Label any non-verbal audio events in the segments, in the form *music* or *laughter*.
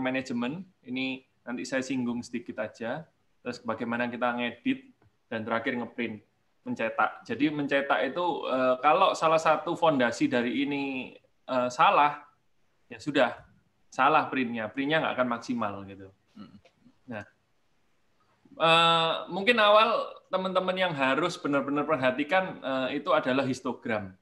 color management. Ini nanti saya singgung sedikit aja. Terus bagaimana kita ngedit dan terakhir ngeprint, mencetak. Jadi mencetak itu eh, kalau salah satu fondasi dari ini eh, salah, ya sudah salah printnya, printnya nggak akan maksimal gitu. Nah, eh, mungkin awal teman-teman yang harus benar-benar perhatikan itu adalah histogram.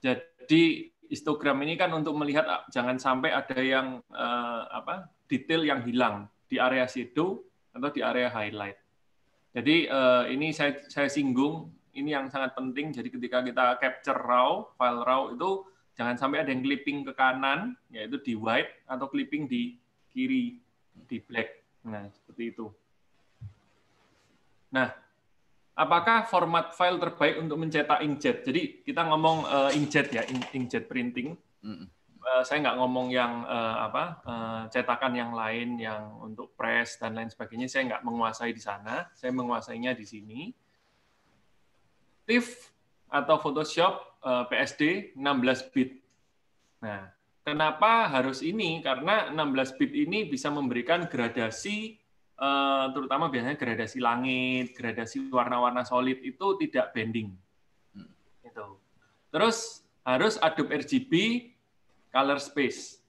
Jadi histogram ini kan untuk melihat ah, jangan sampai ada yang uh, apa detail yang hilang di area shadow atau di area highlight. Jadi uh, ini saya saya singgung ini yang sangat penting. Jadi ketika kita capture raw, file raw itu jangan sampai ada yang clipping ke kanan, yaitu di white atau clipping di kiri di black. Nah seperti itu. Nah apakah format file terbaik untuk mencetak inkjet? Jadi kita ngomong uh, inkjet ya, inkjet printing. Mm. Uh, saya nggak ngomong yang uh, apa uh, cetakan yang lain yang untuk press dan lain sebagainya. Saya nggak menguasai di sana. Saya menguasainya di sini. TIFF atau Photoshop uh, PSD 16 bit. Nah, kenapa harus ini? Karena 16 bit ini bisa memberikan gradasi terutama biasanya gradasi langit, gradasi warna-warna solid itu tidak bending. Hmm. Itu. Terus harus Adobe RGB color space.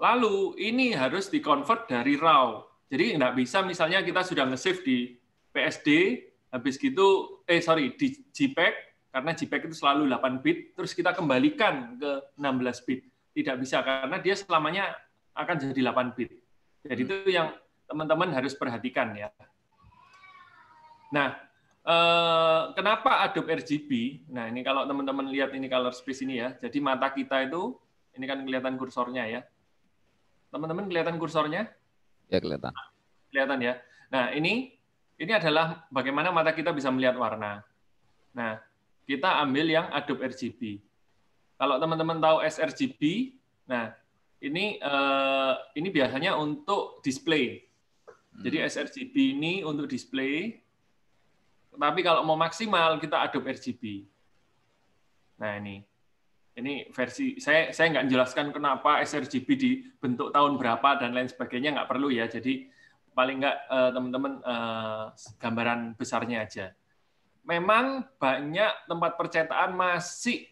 Lalu ini harus dikonvert dari RAW. Jadi nggak bisa misalnya kita sudah nge-save di PSD, habis gitu, eh sorry, di JPEG, karena JPEG itu selalu 8 bit, terus kita kembalikan ke 16 bit. Tidak bisa, karena dia selamanya akan jadi 8 bit. Jadi hmm. itu yang teman-teman harus perhatikan ya. Nah, eh, kenapa Adobe RGB? Nah, ini kalau teman-teman lihat ini color space ini ya. Jadi mata kita itu ini kan kelihatan kursornya ya. Teman-teman kelihatan kursornya? Ya, kelihatan. Kelihatan ya. Nah, ini ini adalah bagaimana mata kita bisa melihat warna. Nah, kita ambil yang Adobe RGB. Kalau teman-teman tahu sRGB, nah ini eh, ini biasanya untuk display. Jadi hmm. sRGB ini untuk display, tapi kalau mau maksimal kita Adobe RGB. Nah ini, ini versi saya saya nggak menjelaskan kenapa sRGB dibentuk tahun berapa dan lain sebagainya nggak perlu ya. Jadi paling nggak eh, teman-teman eh, gambaran besarnya aja. Memang banyak tempat percetakan masih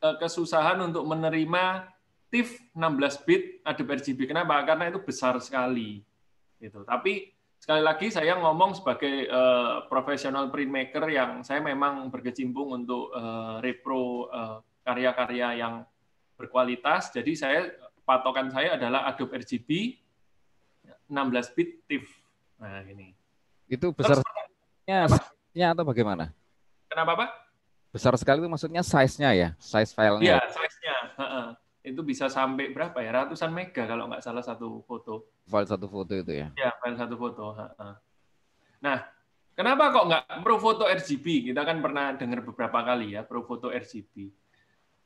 eh, kesusahan untuk menerima TIFF 16 bit Adobe RGB. Kenapa? Karena itu besar sekali Gitu. Tapi sekali lagi saya ngomong sebagai uh, profesional printmaker yang saya memang berkecimpung untuk uh, repro uh, karya-karya yang berkualitas. Jadi saya patokan saya adalah Adobe RGB 16 bit TIFF. Nah, ini. Itu besarnya atau bagaimana? Kenapa, Pak? Besar sekali itu maksudnya size-nya ya, size filenya. Iya, size-nya itu bisa sampai berapa ya ratusan mega kalau nggak salah satu foto. File satu foto itu ya? Ya file satu foto. Nah, kenapa kok nggak pro foto RGB? Kita kan pernah dengar beberapa kali ya pro foto RGB.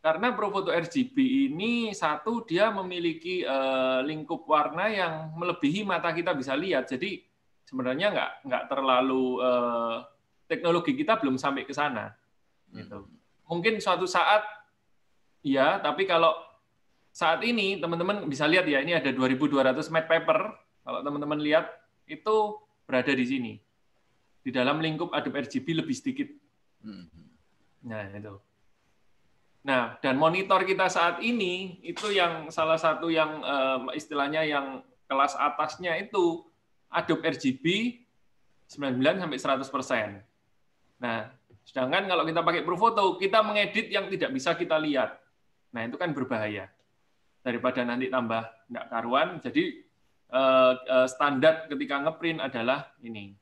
Karena pro foto RGB ini satu dia memiliki uh, lingkup warna yang melebihi mata kita bisa lihat. Jadi sebenarnya nggak nggak terlalu uh, teknologi kita belum sampai ke sana. Gitu. Hmm. Mungkin suatu saat Iya, tapi kalau saat ini teman-teman bisa lihat ya, ini ada 2200 matte paper. Kalau teman-teman lihat itu berada di sini. Di dalam lingkup Adobe RGB lebih sedikit. Hmm. Nah, itu. Nah, dan monitor kita saat ini itu yang salah satu yang istilahnya yang kelas atasnya itu Adobe RGB 99 sampai 100%. Nah, sedangkan kalau kita pakai ProFoto, kita mengedit yang tidak bisa kita lihat. Nah, itu kan berbahaya daripada nanti tambah tidak karuan. Jadi eh, eh, standar ketika ngeprint adalah ini.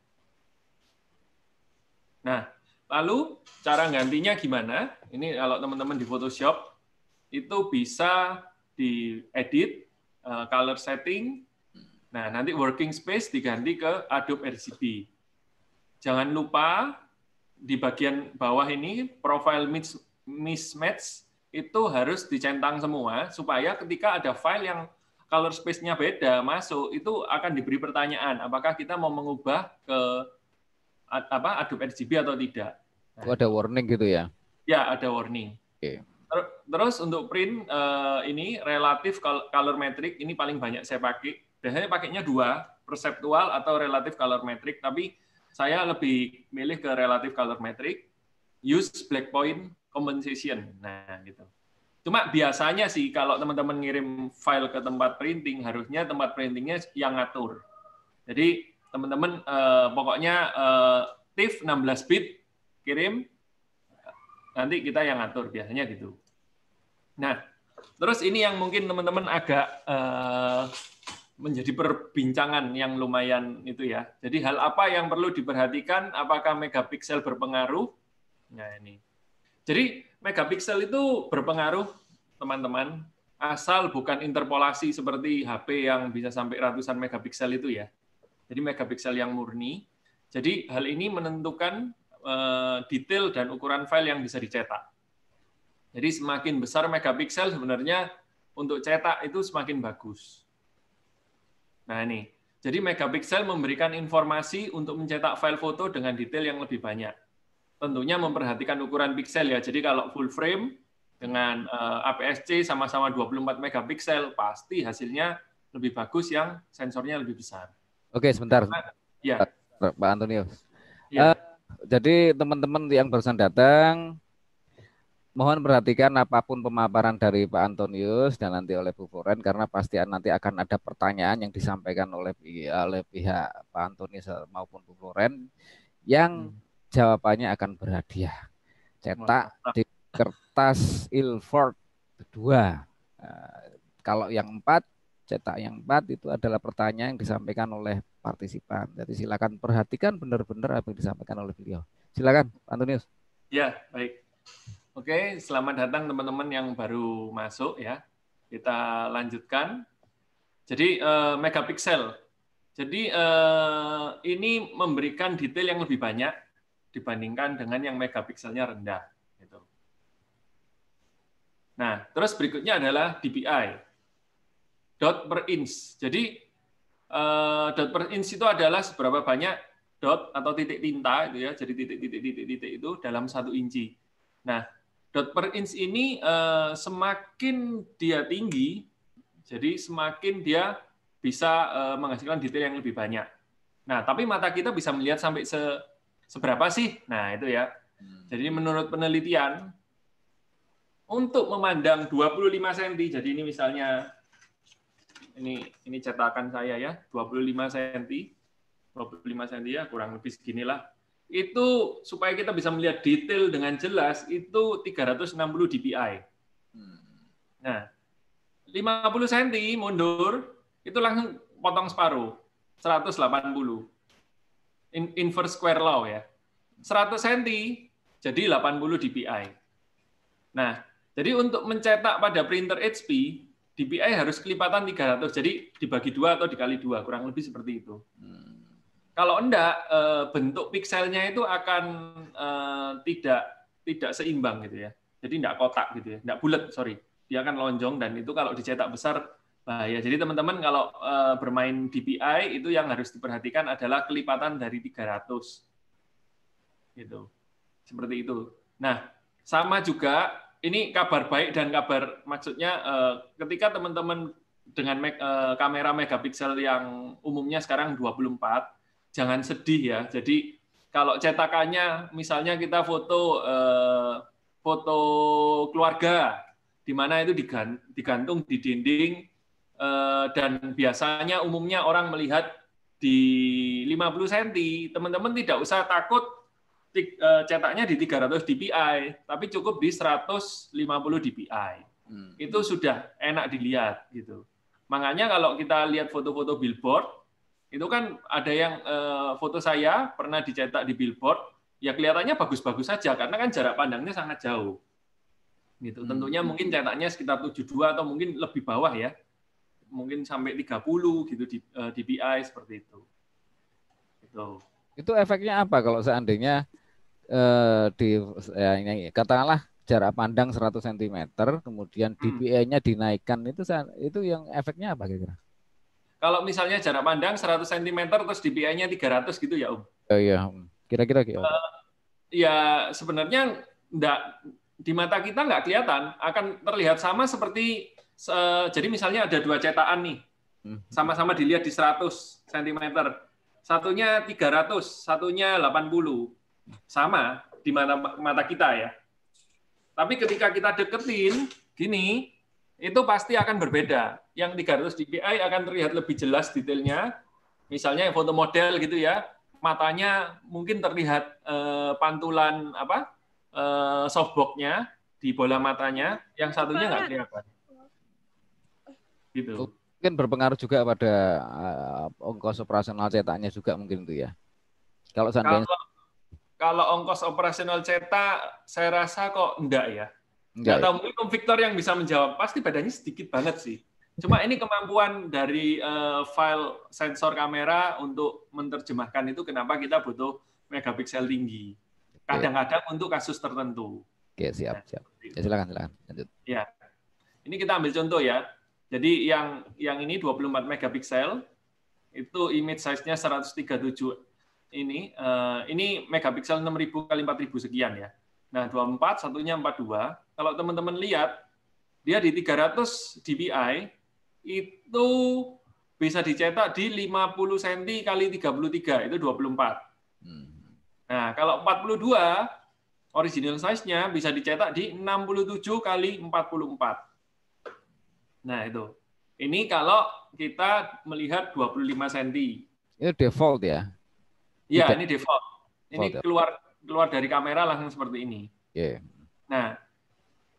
Nah, lalu cara gantinya gimana? Ini kalau teman-teman di Photoshop itu bisa diedit eh, color setting. Nah, nanti working space diganti ke Adobe RGB. Jangan lupa di bagian bawah ini profile mismatch itu harus dicentang semua supaya ketika ada file yang color space-nya beda masuk itu akan diberi pertanyaan apakah kita mau mengubah ke apa Adobe RGB atau tidak. Nah, oh, ada warning gitu ya? Ya ada warning. Oke. Terus untuk print uh, ini relatif color metric ini paling banyak saya pakai biasanya pakainya dua, perceptual atau relative color metric, tapi saya lebih milih ke relative color metric, use black point compensation. Nah, gitu. Cuma biasanya sih kalau teman-teman ngirim file ke tempat printing, harusnya tempat printingnya yang ngatur. Jadi teman-teman eh, pokoknya eh, TIFF 16 bit kirim, nanti kita yang ngatur biasanya gitu. Nah, terus ini yang mungkin teman-teman agak eh, menjadi perbincangan yang lumayan itu ya. Jadi hal apa yang perlu diperhatikan? Apakah megapiksel berpengaruh? Nah ini. Jadi megapiksel itu berpengaruh teman-teman asal bukan interpolasi seperti HP yang bisa sampai ratusan megapiksel itu ya. Jadi megapiksel yang murni. Jadi hal ini menentukan eh, detail dan ukuran file yang bisa dicetak. Jadi semakin besar megapiksel sebenarnya untuk cetak itu semakin bagus. Nah ini, jadi megapiksel memberikan informasi untuk mencetak file foto dengan detail yang lebih banyak tentunya memperhatikan ukuran piksel ya. Jadi kalau full frame dengan eh, APS-C sama-sama 24 megapiksel, pasti hasilnya lebih bagus yang sensornya lebih besar. Oke, sebentar. ya. Pak Antonio. Ya. Uh, jadi teman-teman yang barusan datang, mohon perhatikan apa pun pemaparan dari Pak Antonius dan nanti oleh Bu Foren karena pasti nanti akan ada pertanyaan yang disampaikan oleh oleh pihak Pak Antonius maupun Bu Foren yang hmm jawabannya akan berhadiah. Cetak di kertas Ilford kedua. Nah, kalau yang empat, cetak yang empat itu adalah pertanyaan yang disampaikan oleh partisipan. Jadi silakan perhatikan benar-benar apa yang disampaikan oleh beliau. Silakan, Antonius. Ya, baik. Oke, selamat datang teman-teman yang baru masuk ya. Kita lanjutkan. Jadi eh, megapiksel. Jadi eh, ini memberikan detail yang lebih banyak dibandingkan dengan yang megapikselnya rendah. Gitu. Nah, terus berikutnya adalah DPI, dot per inch. Jadi eh, dot per inch itu adalah seberapa banyak dot atau titik tinta itu ya, jadi titik-titik-titik-titik itu dalam satu inci. Nah, dot per inch ini eh, semakin dia tinggi, jadi semakin dia bisa eh, menghasilkan detail yang lebih banyak. Nah, tapi mata kita bisa melihat sampai se Seberapa sih? Nah, itu ya. Hmm. Jadi menurut penelitian, untuk memandang 25 cm, jadi ini misalnya, ini ini cetakan saya ya, 25 cm, 25 cm ya, kurang lebih seginilah. Itu supaya kita bisa melihat detail dengan jelas, itu 360 dpi. Hmm. Nah, 50 cm mundur, itu langsung potong separuh, 180 inverse square law ya. 100 cm jadi 80 dpi. Nah, jadi untuk mencetak pada printer HP, dpi harus kelipatan 300. Jadi dibagi dua atau dikali dua, kurang lebih seperti itu. Kalau enggak, eh, bentuk pikselnya itu akan eh, tidak tidak seimbang gitu ya. Jadi enggak kotak gitu ya, enggak bulat, sorry. Dia akan lonjong dan itu kalau dicetak besar bahaya. Jadi teman-teman kalau uh, bermain DPI itu yang harus diperhatikan adalah kelipatan dari 300. Gitu. Seperti itu. Nah, sama juga ini kabar baik dan kabar maksudnya uh, ketika teman-teman dengan me uh, kamera megapiksel yang umumnya sekarang 24, jangan sedih ya. Jadi kalau cetakannya misalnya kita foto uh, foto keluarga di mana itu digantung di dinding dan biasanya umumnya orang melihat di 50 cm, teman-teman tidak usah takut eh, cetaknya di 300 dpi, tapi cukup di 150 dpi. Hmm. Itu sudah enak dilihat gitu. Makanya kalau kita lihat foto-foto billboard, itu kan ada yang eh, foto saya pernah dicetak di billboard, ya kelihatannya bagus-bagus saja karena kan jarak pandangnya sangat jauh. Gitu. Hmm. Tentunya mungkin cetaknya sekitar 72 atau mungkin lebih bawah ya mungkin sampai 30 gitu di uh, eh, DPI seperti itu. Itu. Itu efeknya apa kalau seandainya uh, di ya, ini katakanlah jarak pandang 100 cm kemudian DPI-nya hmm. dinaikkan itu itu yang efeknya apa kira-kira? Kalau misalnya jarak pandang 100 cm terus DPI-nya 300 gitu ya, Om. Oh iya, kira-kira gitu. Uh, ya sebenarnya enggak di mata kita nggak kelihatan akan terlihat sama seperti jadi misalnya ada dua cetakan nih. Hmm. Sama-sama dilihat di 100 cm. Satunya 300, satunya 80. Sama di mata mata kita ya. Tapi ketika kita deketin gini, itu pasti akan berbeda. Yang 300 dpi akan terlihat lebih jelas detailnya. Misalnya foto model gitu ya, matanya mungkin terlihat eh, pantulan apa eh, softboxnya di bola matanya, yang satunya nggak kelihatan. Gitu. Mungkin berpengaruh juga pada uh, ongkos operasional cetaknya juga mungkin itu ya. Kalau seandainya Kalau kalau ongkos operasional cetak, saya rasa kok enggak ya. enggak Nggak ya? tahu mungkin Om Victor yang bisa menjawab. Pasti bedanya sedikit banget sih. Cuma ini kemampuan dari eh, file sensor kamera untuk menerjemahkan itu kenapa kita butuh megapiksel tinggi. Kadang-kadang untuk kasus tertentu. Oke, siap, siap. Ya silakan, silakan. Lanjut. Ya. Ini kita ambil contoh ya. Jadi yang yang ini 24 megapiksel itu image size-nya 137 ini eh, ini megapiksel 6000 kali 4000 sekian ya. Nah, 24 satunya 42. Kalau teman-teman lihat dia di 300 dpi itu bisa dicetak di 50 cm kali 33 itu 24. Hmm. Nah, kalau 42 original size-nya bisa dicetak di 67 kali 44. Nah, itu. Ini kalau kita melihat 25 cm. Itu default ya. Ya, Tidak. ini default. Ini Default ya. keluar keluar dari kamera langsung seperti ini. Oke. Nah,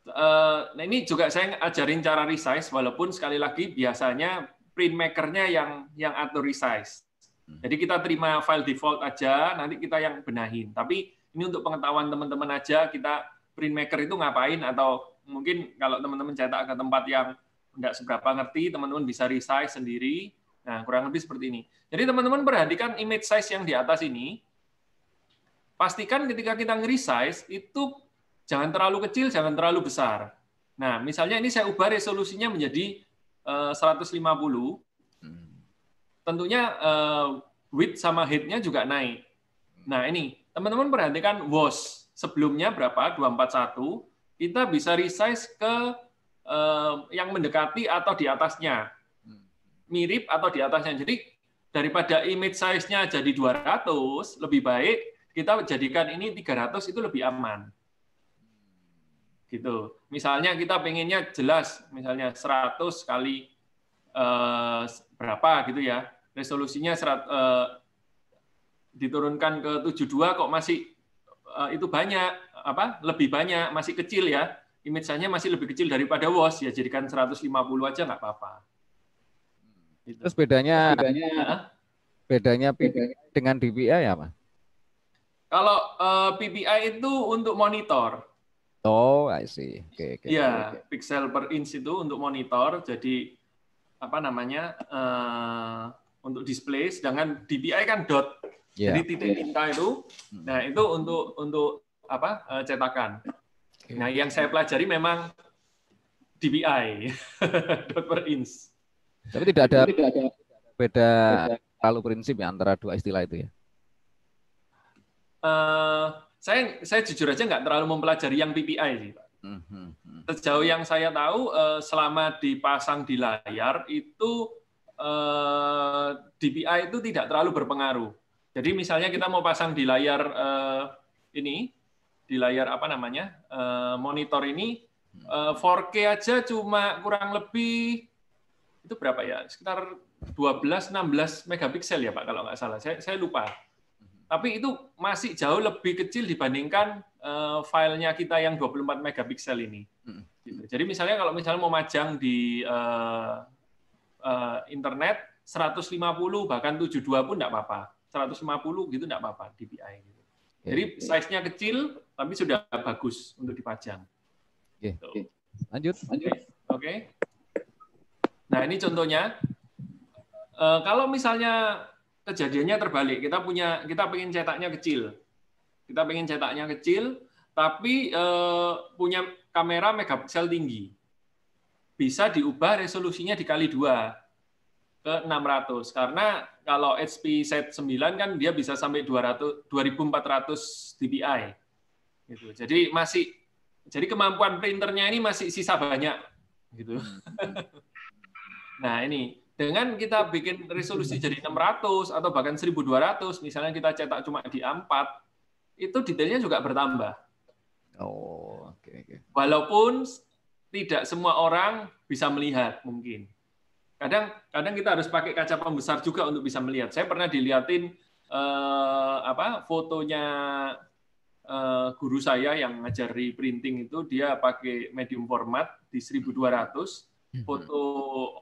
eh, nah ini juga saya ajarin cara resize walaupun sekali lagi biasanya printmaker-nya yang yang atur resize. Hmm. Jadi kita terima file default aja, nanti kita yang benahin. Tapi ini untuk pengetahuan teman-teman aja, kita printmaker itu ngapain atau mungkin kalau teman-teman cetak ke tempat yang tidak seberapa ngerti, teman-teman bisa resize sendiri. Nah, kurang lebih seperti ini. Jadi teman-teman perhatikan image size yang di atas ini. Pastikan ketika kita nge-resize itu jangan terlalu kecil, jangan terlalu besar. Nah, misalnya ini saya ubah resolusinya menjadi eh, 150, Hmm. tentunya eh, width sama height-nya juga naik. Nah, ini teman-teman perhatikan WOS sebelumnya berapa? 241. Kita bisa resize ke eh, yang mendekati atau di atasnya. Mirip atau di atasnya. Jadi daripada image size-nya jadi 200, lebih baik kita jadikan ini 300 itu lebih aman. Gitu. Misalnya kita pengennya jelas, misalnya 100 kali eh, berapa gitu ya. Resolusinya serat, eh, diturunkan ke 72 kok masih eh, itu banyak apa? Lebih banyak, masih kecil ya. Image-nya masih lebih kecil daripada WOS ya jadikan 150 aja nggak apa-apa. Gitu. Terus bedanya Nah, bedanya PPI dengan DPI ya, Mas? Kalau eh, PPI itu untuk monitor, Oh, I see. Oke, oke. Iya, pixel per inch itu untuk monitor, jadi apa namanya eh, untuk display. Sedangkan DPI kan dot, Iya. jadi titik tinta itu. Hmm. Nah itu untuk untuk apa eh, cetakan. Nah yang saya pelajari memang DPI dot per inch. Tapi tidak ada beda terlalu prinsip ya antara dua istilah itu ya. Eh, saya saya jujur aja nggak terlalu mempelajari yang PPI sih. Pak. Hmm, hmm, hmm. Sejauh yang saya tahu, eh, selama dipasang di layar itu eh, DPI itu tidak terlalu berpengaruh. Jadi misalnya kita mau pasang di layar eh, ini, di layar apa namanya eh, monitor ini eh, 4K aja cuma kurang lebih itu berapa ya? Sekitar 12-16 megapiksel ya Pak kalau nggak salah. Saya saya lupa. Tapi itu masih jauh lebih kecil dibandingkan eh, filenya kita yang 24 megapiksel ini. Hmm. Gitu. Jadi misalnya kalau misalnya mau majang di eh, eh, internet 150 bahkan 72 pun enggak apa-apa. 150 gitu enggak apa-apa DPI gitu. Jadi size-nya kecil tapi sudah bagus untuk dipajang. Oke. Gitu. Lanjut. Oke. Nah, ini contohnya. Eh, kalau misalnya kejadiannya terbalik, kita punya kita pengen cetaknya kecil. Kita pengen cetaknya kecil, tapi eh, punya kamera megapiksel tinggi. Bisa diubah resolusinya dikali dua ke 600 karena kalau HP Set 9 kan dia bisa sampai 200 2400 dpi. Gitu. Jadi masih jadi kemampuan printernya ini masih sisa banyak gitu. Nah, ini dengan kita bikin resolusi jadi 600 atau bahkan 1200, misalnya kita cetak cuma di A4, itu detailnya juga bertambah. Oh, oke okay, oke. Okay. Walaupun tidak semua orang bisa melihat mungkin. Kadang kadang kita harus pakai kaca pembesar juga untuk bisa melihat. Saya pernah dilihatin eh, apa fotonya eh, guru saya yang ngajari printing itu dia pakai medium format di 1200 hmm. foto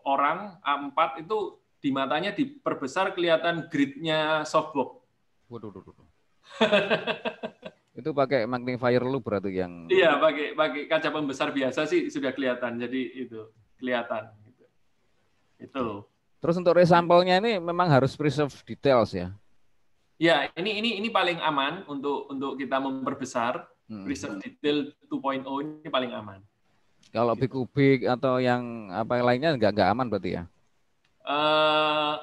orang A4 itu di matanya diperbesar kelihatan gridnya softbox. Waduh, waduh, waduh. *laughs* itu pakai magnifier lu berarti yang Iya, pakai pakai kaca pembesar biasa sih sudah kelihatan. Jadi itu kelihatan gitu. Itu. Terus untuk resampelnya ini memang harus preserve details ya. Ya, ini ini ini paling aman untuk untuk kita memperbesar hmm. preserve detail 2.0 ini paling aman. Kalau gitu. big atau yang apa lainnya nggak nggak aman berarti ya? Uh,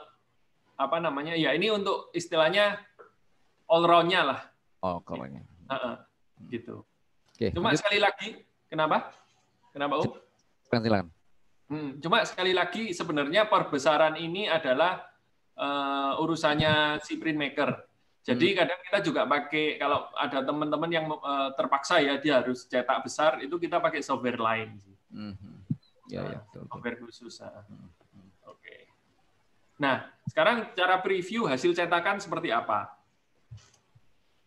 apa namanya? Ya ini untuk istilahnya all round-nya lah. Oh, kalau Uh -uh, gitu. Oke. Cuma sekali lagi, kenapa? Kenapa, Om? Silakan, silakan. Hmm, cuma sekali lagi sebenarnya perbesaran ini adalah uh, urusannya si printmaker. Jadi hmm. kadang kita juga pakai kalau ada teman-teman yang uh, terpaksa ya dia harus cetak besar itu kita pakai software lain. Hmm. Ya, ya, betul, software khusus. Hmm. Oke. Okay. Nah, sekarang cara preview hasil cetakan seperti apa?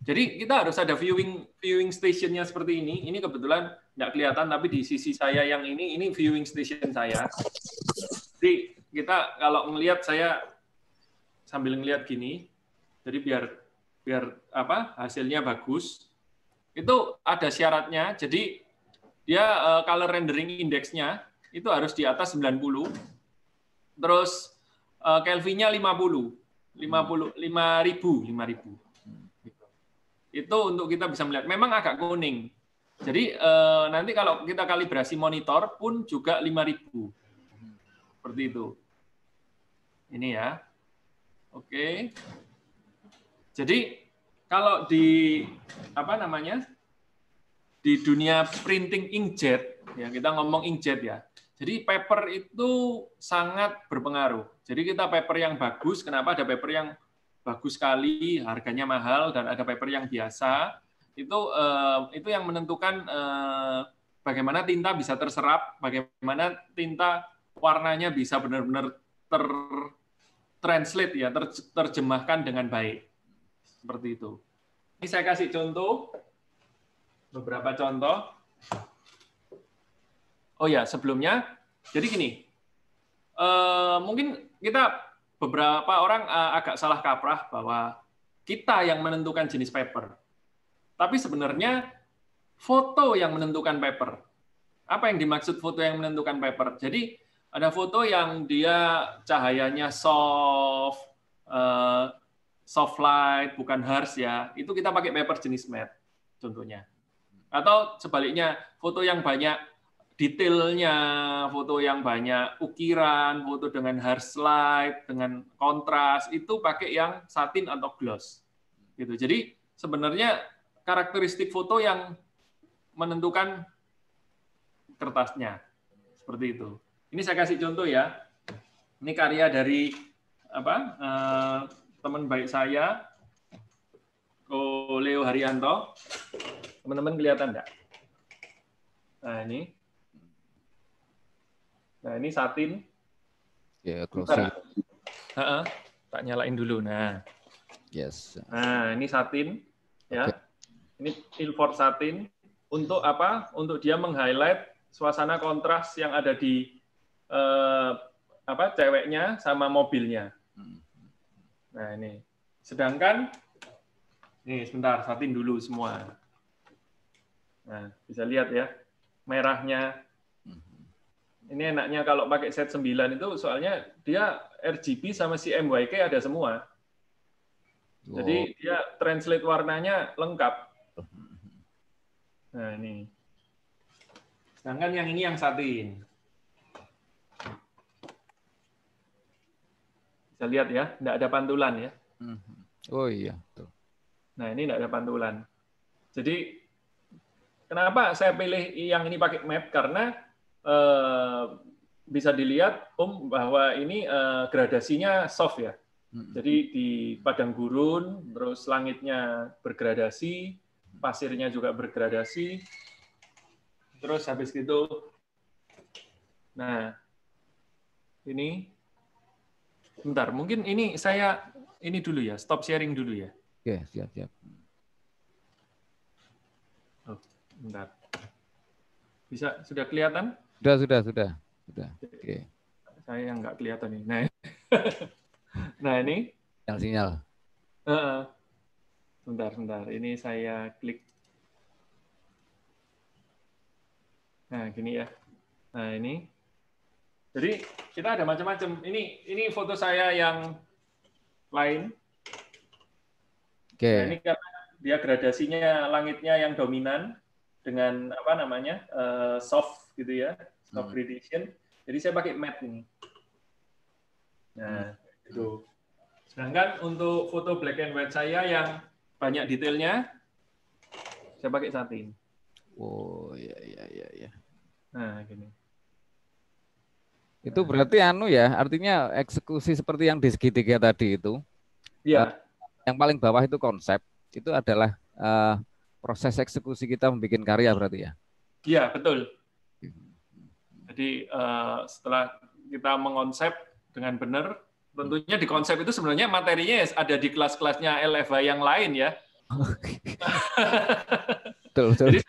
Jadi kita harus ada viewing viewing stationnya seperti ini. Ini kebetulan nggak kelihatan, tapi di sisi saya yang ini, ini viewing station saya. Jadi kita kalau melihat saya sambil ngelihat gini, jadi biar biar apa hasilnya bagus, itu ada syaratnya. Jadi dia uh, color rendering indeksnya itu harus di atas 90. Terus uh, Kelvinnya 50. 50 5000 5000 itu untuk kita bisa melihat. Memang agak kuning. Jadi eh, nanti kalau kita kalibrasi monitor pun juga 5000. Seperti itu. Ini ya. Oke. Jadi kalau di apa namanya? Di dunia printing inkjet, ya kita ngomong inkjet ya. Jadi paper itu sangat berpengaruh. Jadi kita paper yang bagus, kenapa ada paper yang bagus sekali, harganya mahal dan ada paper yang biasa, itu eh, itu yang menentukan eh, bagaimana tinta bisa terserap, bagaimana tinta warnanya bisa benar-benar ter translate ya, ter, terjemahkan dengan baik. Seperti itu. Ini saya kasih contoh beberapa contoh. Oh ya, sebelumnya jadi gini. Eh, mungkin kita beberapa orang uh, agak salah kaprah bahwa kita yang menentukan jenis paper. Tapi sebenarnya foto yang menentukan paper. Apa yang dimaksud foto yang menentukan paper? Jadi ada foto yang dia cahayanya soft, uh, soft light, bukan harsh ya. Itu kita pakai paper jenis matte contohnya. Atau sebaliknya, foto yang banyak detailnya, foto yang banyak ukiran, foto dengan harsh light, dengan kontras, itu pakai yang satin atau gloss. Gitu. Jadi sebenarnya karakteristik foto yang menentukan kertasnya. Seperti itu. Ini saya kasih contoh ya. Ini karya dari apa? Eh, teman baik saya, Ko Leo Haryanto. Teman-teman kelihatan enggak? Nah, ini Nah, ini satin. Ya, closing. Uh tak nyalain dulu. Nah. Yes. Nah, ini satin ya. Okay. Ini Ilford satin untuk apa? Untuk dia meng-highlight suasana kontras yang ada di eh, apa? ceweknya sama mobilnya. Hmm. Nah, ini. Sedangkan nih sebentar, satin dulu semua. Nah, bisa lihat ya. Merahnya, ini enaknya kalau pakai set 9 itu soalnya dia RGB sama si MYK ada semua. Oh. Jadi dia translate warnanya lengkap. Nah ini. Sedangkan yang ini yang satin. Bisa lihat ya, tidak ada pantulan ya. Mhm. Oh iya. Tuh. Nah ini tidak ada pantulan. Jadi kenapa saya pilih yang ini pakai matte? Karena Eh, bisa dilihat Om bahwa ini uh, gradasinya soft ya. Jadi di padang gurun, terus langitnya bergradasi, pasirnya juga bergradasi. Terus habis gitu, nah ini, bentar, mungkin ini saya ini dulu ya, stop sharing dulu ya. Oke, siap siap. Oh, bentar. Bisa sudah kelihatan? Sudah sudah sudah sudah. Oke. Saya yang nggak kelihatan ini. Nah. *laughs* Nah ini. Yang sinyal. Uh, sebentar, sebentar. Ini saya klik. Nah gini ya. Nah ini. Jadi kita ada macam-macam. Ini ini foto saya yang lain. Oke. Okay. Nah, ini karena dia gradasinya langitnya yang dominan dengan apa namanya uh, soft gitu ya, soft hmm. gradation. Jadi saya pakai matte ini. Nah, hmm. itu. Sedangkan untuk foto black and white saya yang banyak detailnya, saya pakai satin. Oh iya iya iya. iya. Nah gini. Itu berarti anu ya, artinya eksekusi seperti yang di segitiga tadi itu. Iya. Uh, yang paling bawah itu konsep, itu adalah uh, proses eksekusi kita membuat karya berarti ya. Iya betul. Jadi uh, setelah kita mengonsep dengan benar, tentunya di konsep itu sebenarnya materinya ada di kelas-kelasnya LFA yang lain ya. betul, betul. Jadi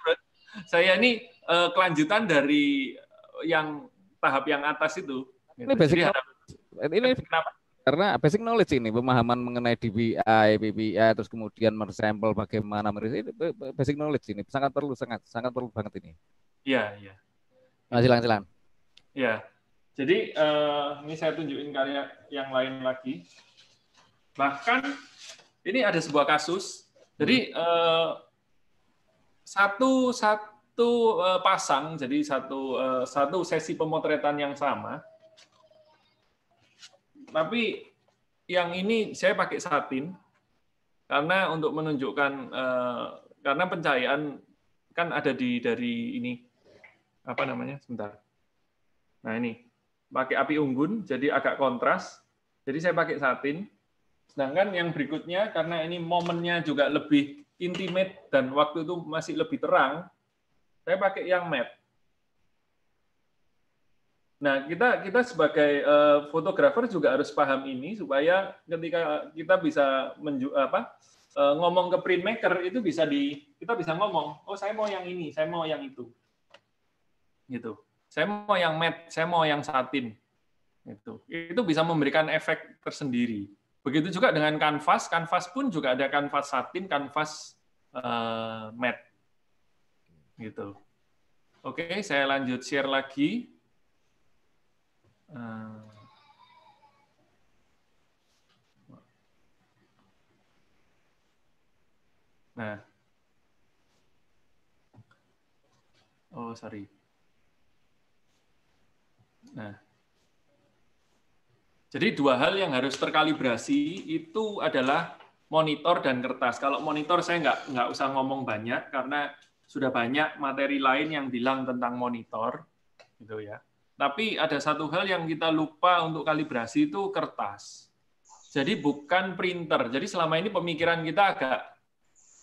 saya ini uh, kelanjutan dari yang tahap yang atas itu. Ini gitu. basic ada, ini kenapa? Karena basic knowledge ini pemahaman mengenai DBI, PBI, terus kemudian mersampel bagaimana ini basic knowledge ini sangat perlu sangat sangat perlu banget ini. Iya, iya. Nah, silakan silakan. Iya. Jadi uh, ini saya tunjukin karya yang lain lagi. Bahkan ini ada sebuah kasus. Jadi uh, satu satu uh, pasang, jadi satu uh, satu sesi pemotretan yang sama. Tapi yang ini saya pakai satin karena untuk menunjukkan uh, karena pencahayaan kan ada di dari ini apa namanya sebentar. Nah ini pakai api unggun, jadi agak kontras. Jadi saya pakai satin. Sedangkan yang berikutnya, karena ini momennya juga lebih intimate dan waktu itu masih lebih terang, saya pakai yang matte. Nah, kita kita sebagai uh, fotografer juga harus paham ini supaya ketika kita bisa menju apa uh, ngomong ke printmaker itu bisa di kita bisa ngomong, oh saya mau yang ini, saya mau yang itu, gitu. Saya mau yang matte, saya mau yang satin. Itu. Itu bisa memberikan efek tersendiri. Begitu juga dengan kanvas, kanvas pun juga ada kanvas satin, kanvas uh, matte. Gitu. Oke, saya lanjut share lagi. Uh, Nah. Oh, sorry. Nah, jadi dua hal yang harus terkalibrasi itu adalah monitor dan kertas. Kalau monitor saya nggak nggak usah ngomong banyak karena sudah banyak materi lain yang bilang tentang monitor, gitu ya. Tapi ada satu hal yang kita lupa untuk kalibrasi itu kertas. Jadi bukan printer. Jadi selama ini pemikiran kita agak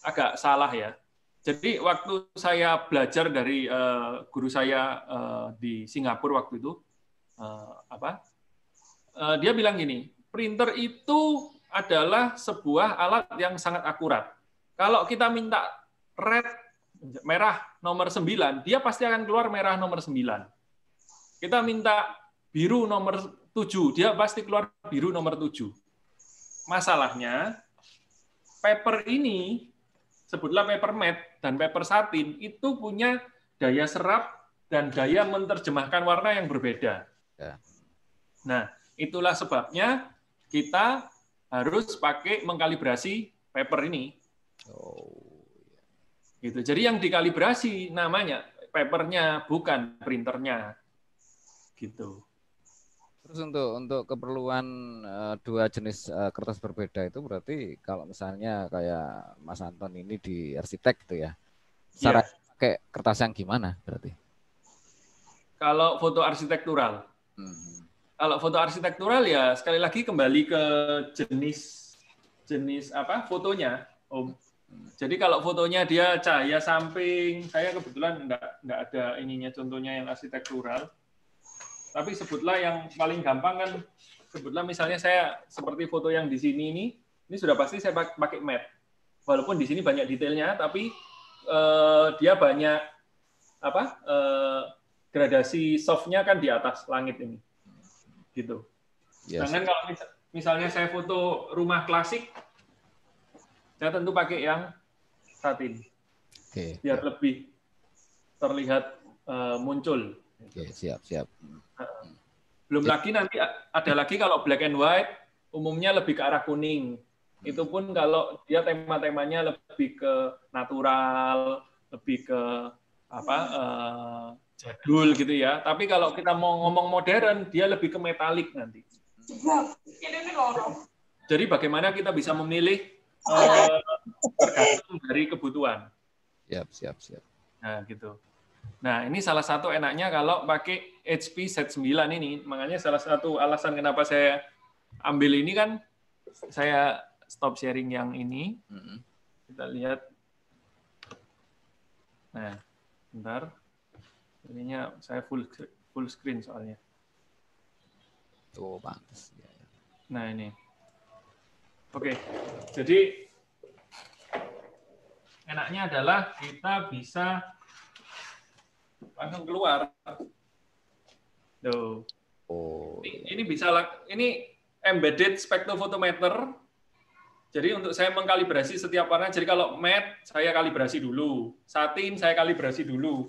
agak salah ya. Jadi waktu saya belajar dari uh, guru saya uh, di Singapura waktu itu, uh, apa dia bilang gini, printer itu adalah sebuah alat yang sangat akurat. Kalau kita minta red merah nomor 9, dia pasti akan keluar merah nomor 9. Kita minta biru nomor 7, dia pasti keluar biru nomor 7. Masalahnya, paper ini, sebutlah paper matte dan paper satin, itu punya daya serap dan daya menerjemahkan warna yang berbeda. Ya. Nah, itulah sebabnya kita harus pakai mengkalibrasi paper ini. Oh. Gitu. Jadi yang dikalibrasi namanya papernya bukan printernya. Gitu. Terus untuk untuk keperluan uh, dua jenis uh, kertas berbeda itu berarti kalau misalnya kayak Mas Anton ini di arsitek gitu ya. Cara yeah. pakai kertas yang gimana berarti? Kalau foto arsitektural Hmm. Kalau foto arsitektural ya sekali lagi kembali ke jenis jenis apa fotonya, Om. Jadi kalau fotonya dia cahaya samping, saya kebetulan enggak enggak ada ininya contohnya yang arsitektural. Tapi sebutlah yang paling gampang kan sebutlah misalnya saya seperti foto yang di sini ini, ini sudah pasti saya pakai matte. Walaupun di sini banyak detailnya, tapi eh, dia banyak apa eh, gradasi softnya kan di atas langit ini, gitu. Yes. Sedangkan kalau misalnya saya foto rumah klasik, saya tentu pakai yang satin, okay. biar lebih terlihat uh, muncul. Oke, okay, siap, siap. Belum lagi nanti ada lagi kalau black and white, umumnya lebih ke arah kuning. Itu pun kalau dia tema-temanya lebih ke natural, lebih ke apa uh, jadul gitu ya. Tapi kalau kita mau ngomong modern, dia lebih ke metalik nanti. Jadi bagaimana kita bisa memilih uh, tergantung dari kebutuhan. Siap, siap, siap. Nah, gitu. Nah, ini salah satu enaknya kalau pakai HP Set 9 ini. Makanya salah satu alasan kenapa saya ambil ini kan saya stop sharing yang ini. Kita lihat. Nah, bentar. Ininya saya full full screen soalnya. Oh, pantas. Ya. Nah, ini. Oke. Jadi enaknya adalah kita bisa langsung keluar. Tuh. Oh. Ini, ini bisa ini embedded spektrofotometer. Jadi untuk saya mengkalibrasi setiap warna. Jadi kalau matte saya kalibrasi dulu, satin saya kalibrasi dulu.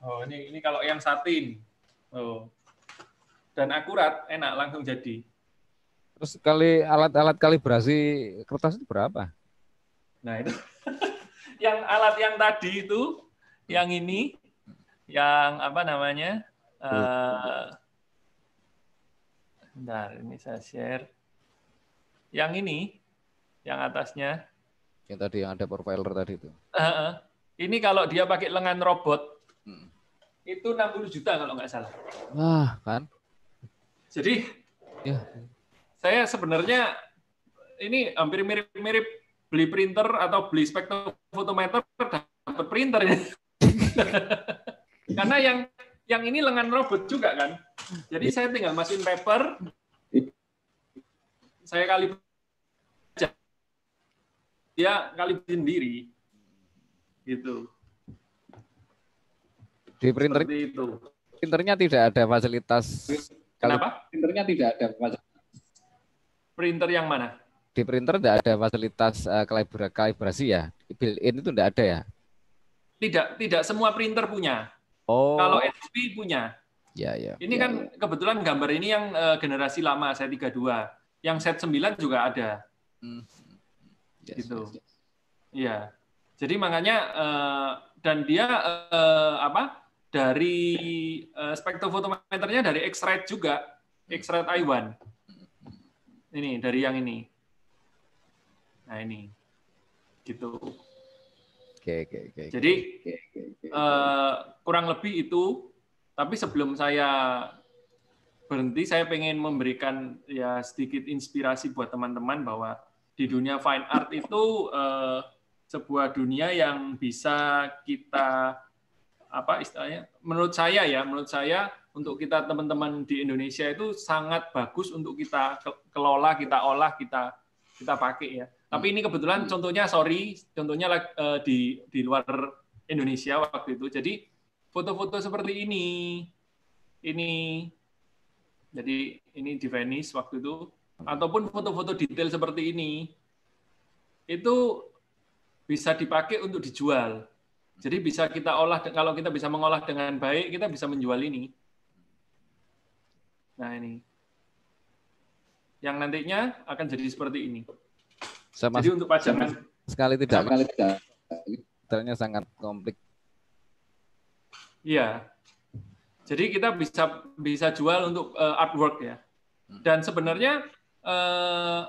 Oh, ini ini kalau yang satin. Oh. Dan akurat, enak langsung jadi. Terus kali alat-alat kalibrasi kertas itu berapa? Nah, itu *laughs* yang alat yang tadi itu, yang ini, yang apa namanya? Uh, bentar, ini saya share. Yang ini, yang atasnya. Yang tadi yang ada profiler tadi itu. Uh, ini kalau dia pakai lengan robot, itu 60 juta kalau nggak salah. Wah, kan. Jadi ya. Saya sebenarnya ini hampir mirip-mirip beli printer atau beli spektrofotometer dapat printer ya. *laughs* Karena yang yang ini lengan robot juga kan. Jadi saya tinggal masukin paper, saya kali dia kali sendiri gitu. Di printer itu. Printernya tidak ada fasilitas. Kenapa? Printernya tidak ada fasilitas. Printer yang mana? Di printer tidak ada fasilitas uh, kalibrasi ya. Built-in itu tidak ada ya? Tidak, tidak semua printer punya. Oh. Kalau HP punya. Ya, ya. Ini ya, kan ya. kebetulan gambar ini yang uh, generasi lama, saya 32. Yang set 9 juga ada. Hmm. Yes, gitu. Yes, yes. Iya. Jadi makanya uh, dan dia uh, apa? dari uh, spektrofotometernya dari X-ray juga, X-ray Taiwan. Ini dari yang ini. Nah ini, gitu. Oke oke oke. Jadi oke, oke, oke. Uh, kurang lebih itu. Tapi sebelum saya berhenti, saya pengen memberikan ya sedikit inspirasi buat teman-teman bahwa di dunia fine art itu uh, sebuah dunia yang bisa kita apa istilahnya menurut saya ya menurut saya untuk kita teman-teman di Indonesia itu sangat bagus untuk kita kelola kita olah kita kita pakai ya tapi ini kebetulan hmm. contohnya sorry contohnya uh, di di luar Indonesia waktu itu jadi foto-foto seperti ini ini jadi ini di Venice waktu itu ataupun foto-foto detail seperti ini itu bisa dipakai untuk dijual jadi bisa kita olah kalau kita bisa mengolah dengan baik, kita bisa menjual ini. Nah, ini. Yang nantinya akan jadi seperti ini. Sama jadi untuk pajangan sekali tidak sekali tidak. Ternyata sangat komplit. Iya. Jadi kita bisa bisa jual untuk uh, artwork ya. Dan sebenarnya uh,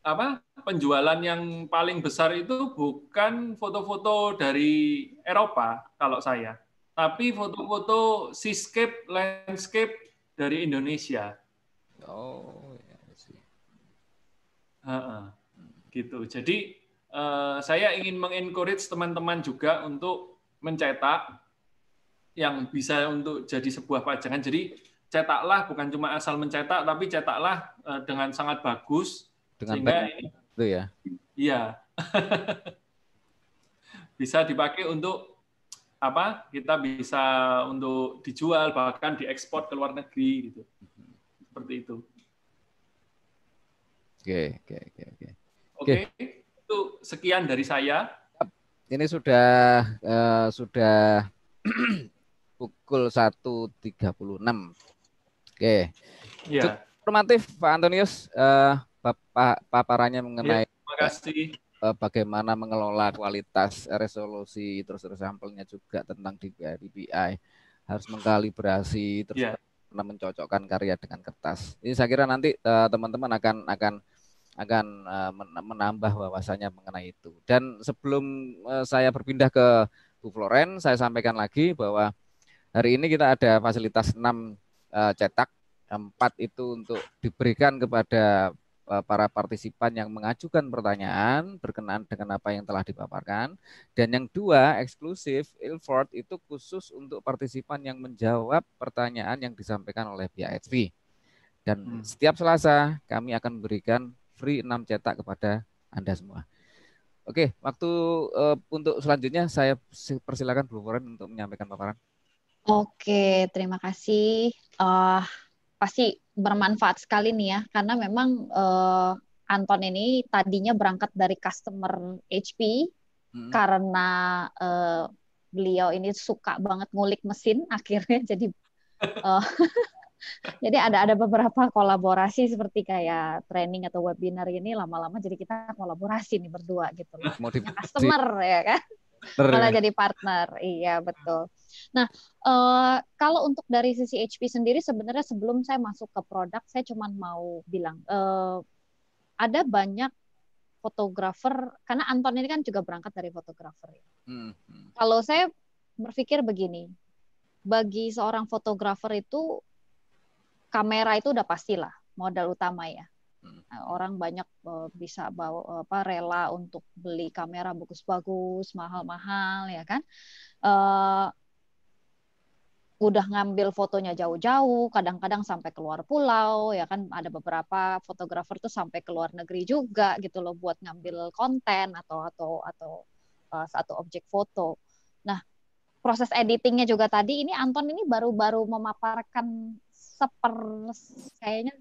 apa penjualan yang paling besar itu bukan foto-foto dari Eropa kalau saya, tapi foto-foto seascape, landscape dari Indonesia. Oh, ya sih. Uh, gitu. Jadi uh, saya ingin mengencourage teman-teman juga untuk mencetak yang bisa untuk jadi sebuah pajangan. Jadi cetaklah bukan cuma asal mencetak, tapi cetaklah uh, dengan sangat bagus dengan sehingga ini, itu ya. Iya. *laughs* bisa dipakai untuk apa? Kita bisa untuk dijual bahkan diekspor ke luar negeri gitu. Seperti itu. Oke, oke, oke, oke. Oke, itu sekian dari saya. Ini sudah uh, sudah *clears throat* pukul 1.36. Oke. Ya. Informatif Pak Antonius uh, Bapak paparannya mengenai ya, terima kasih uh, bagaimana mengelola kualitas resolusi terus terus sampelnya juga tentang DPI, harus mengkalibrasi terus ya. mencocokkan karya dengan kertas. Ini saya kira nanti teman-teman uh, akan akan akan uh, menambah wawasannya mengenai itu. Dan sebelum uh, saya berpindah ke Bu Floren, saya sampaikan lagi bahwa hari ini kita ada fasilitas 6 uh, cetak, 4 itu untuk diberikan kepada para partisipan yang mengajukan pertanyaan berkenaan dengan apa yang telah dipaparkan. Dan yang dua, eksklusif, Ilford itu khusus untuk partisipan yang menjawab pertanyaan yang disampaikan oleh pihak HV. Dan hmm. setiap Selasa kami akan memberikan free 6 cetak kepada Anda semua. Oke, waktu uh, untuk selanjutnya saya persilakan Bu Foren untuk menyampaikan paparan. Oke, terima kasih. Uh, pasti bermanfaat sekali nih ya, karena memang uh, Anton ini tadinya berangkat dari customer HP hmm. karena uh, beliau ini suka banget ngulik mesin, *laughs* akhirnya jadi uh, *laughs* jadi ada ada beberapa kolaborasi seperti kayak training atau webinar ini lama-lama jadi kita kolaborasi nih berdua gitu loh. Customer ya kan. Malah jadi partner. Iya, betul. Nah, uh, kalau untuk dari sisi HP sendiri sebenarnya sebelum saya masuk ke produk, saya cuma mau bilang uh, ada banyak fotografer karena Anton ini kan juga berangkat dari fotografer ya. Hmm. Kalau saya berpikir begini, bagi seorang fotografer itu kamera itu udah pastilah modal utama ya. Hmm. Nah, orang banyak uh, bisa bawa apa rela untuk beli kamera bagus-bagus, mahal-mahal ya kan. Uh, udah ngambil fotonya jauh-jauh, kadang-kadang sampai keluar pulau, ya kan ada beberapa fotografer tuh sampai ke luar negeri juga gitu loh buat ngambil konten atau atau atau uh, satu objek foto. Nah, proses editingnya juga tadi ini Anton ini baru-baru memaparkan seper kayaknya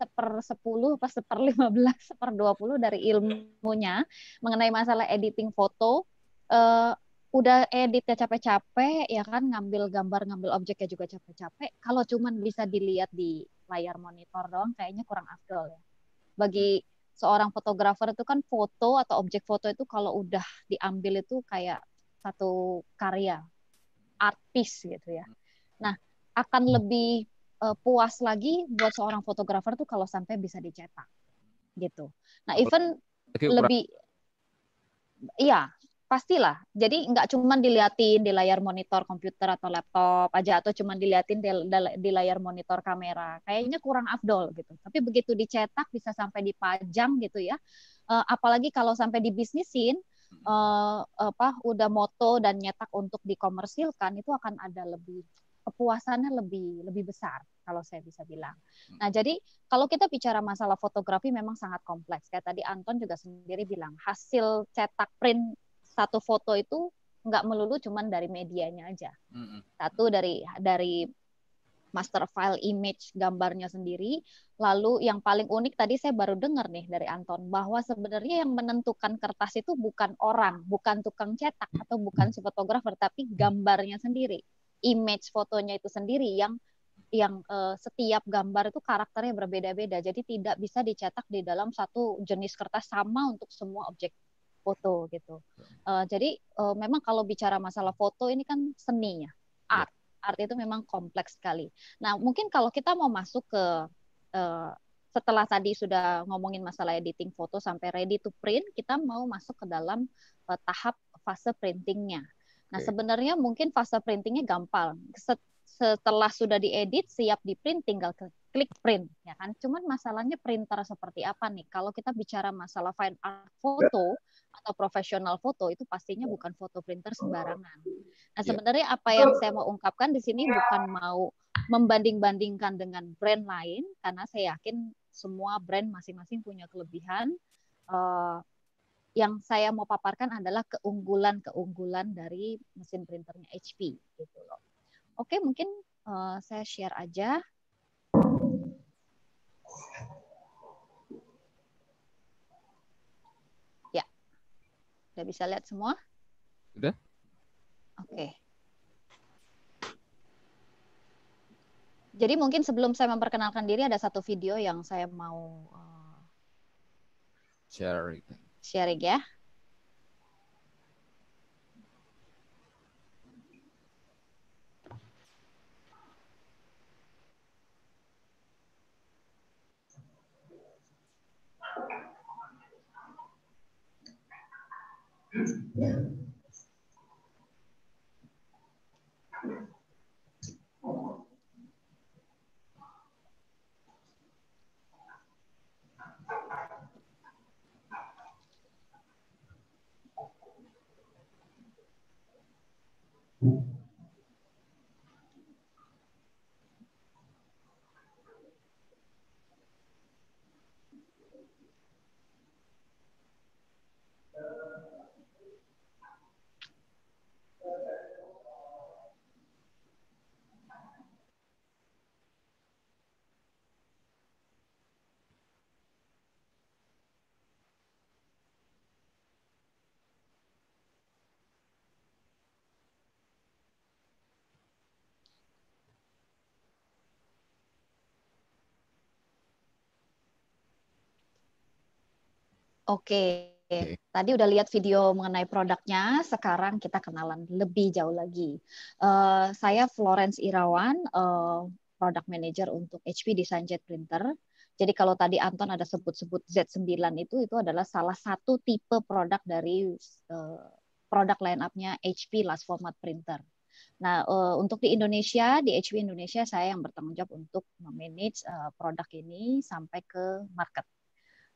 seper sepuluh pas seper lima belas seper dua puluh dari ilmunya mengenai masalah editing foto uh, udah editnya capek-capek ya kan ngambil gambar ngambil objeknya juga capek-capek. Kalau cuman bisa dilihat di layar monitor doang kayaknya kurang afdol ya. Bagi seorang fotografer itu kan foto atau objek foto itu kalau udah diambil itu kayak satu karya artis gitu ya. Nah akan lebih uh, puas lagi buat seorang fotografer tuh kalau sampai bisa dicetak gitu. Nah, even lebih iya pastilah. Jadi nggak cuma diliatin di layar monitor komputer atau laptop aja atau cuma diliatin di, di layar monitor kamera. Kayaknya kurang afdol gitu. Tapi begitu dicetak bisa sampai dipajang gitu ya. Uh, apalagi kalau sampai dibisnisin uh, apa udah moto dan nyetak untuk dikomersilkan itu akan ada lebih kepuasannya lebih lebih besar kalau saya bisa bilang. Hmm. Nah, jadi kalau kita bicara masalah fotografi memang sangat kompleks. Kayak tadi Anton juga sendiri bilang, hasil cetak print satu foto itu nggak melulu cuman dari medianya aja. Satu dari dari master file image gambarnya sendiri. Lalu yang paling unik tadi saya baru dengar nih dari Anton bahwa sebenarnya yang menentukan kertas itu bukan orang, bukan tukang cetak atau bukan si fotografer, tapi gambarnya sendiri image fotonya itu sendiri yang yang uh, setiap gambar itu karakternya berbeda-beda. Jadi tidak bisa dicetak di dalam satu jenis kertas sama untuk semua objek foto gitu. Uh, jadi uh, memang kalau bicara masalah foto ini kan seninya, ya. art. Art itu memang kompleks sekali. Nah mungkin kalau kita mau masuk ke uh, setelah tadi sudah ngomongin masalah editing foto sampai ready to print, kita mau masuk ke dalam uh, tahap fase printingnya. Nah, sebenarnya mungkin fase printingnya gampang. setelah sudah diedit siap di print tinggal klik print ya kan. Cuman masalahnya printer seperti apa nih? Kalau kita bicara masalah fine art foto atau profesional foto itu pastinya bukan foto printer sembarangan. Nah, ya. sebenarnya apa yang saya mau ungkapkan di sini bukan mau membanding-bandingkan dengan brand lain karena saya yakin semua brand masing-masing punya kelebihan. Uh, yang saya mau paparkan adalah keunggulan-keunggulan dari mesin printernya HP gitu loh. Oke, mungkin uh, saya share aja. Ya. Udah bisa lihat semua? Udah. Oke. Jadi mungkin sebelum saya memperkenalkan diri ada satu video yang saya mau uh, share sharing ya. Yeah. Oke, okay. tadi udah lihat video mengenai produknya. Sekarang kita kenalan lebih jauh lagi. Uh, saya Florence Irawan, uh, product manager untuk HP Design Jet Printer. Jadi kalau tadi Anton ada sebut-sebut Z9 itu itu adalah salah satu tipe produk dari uh, produk line up-nya HP Last Format Printer. Nah, uh, untuk di Indonesia, di HP Indonesia saya yang bertanggung jawab untuk memanage uh, produk ini sampai ke market.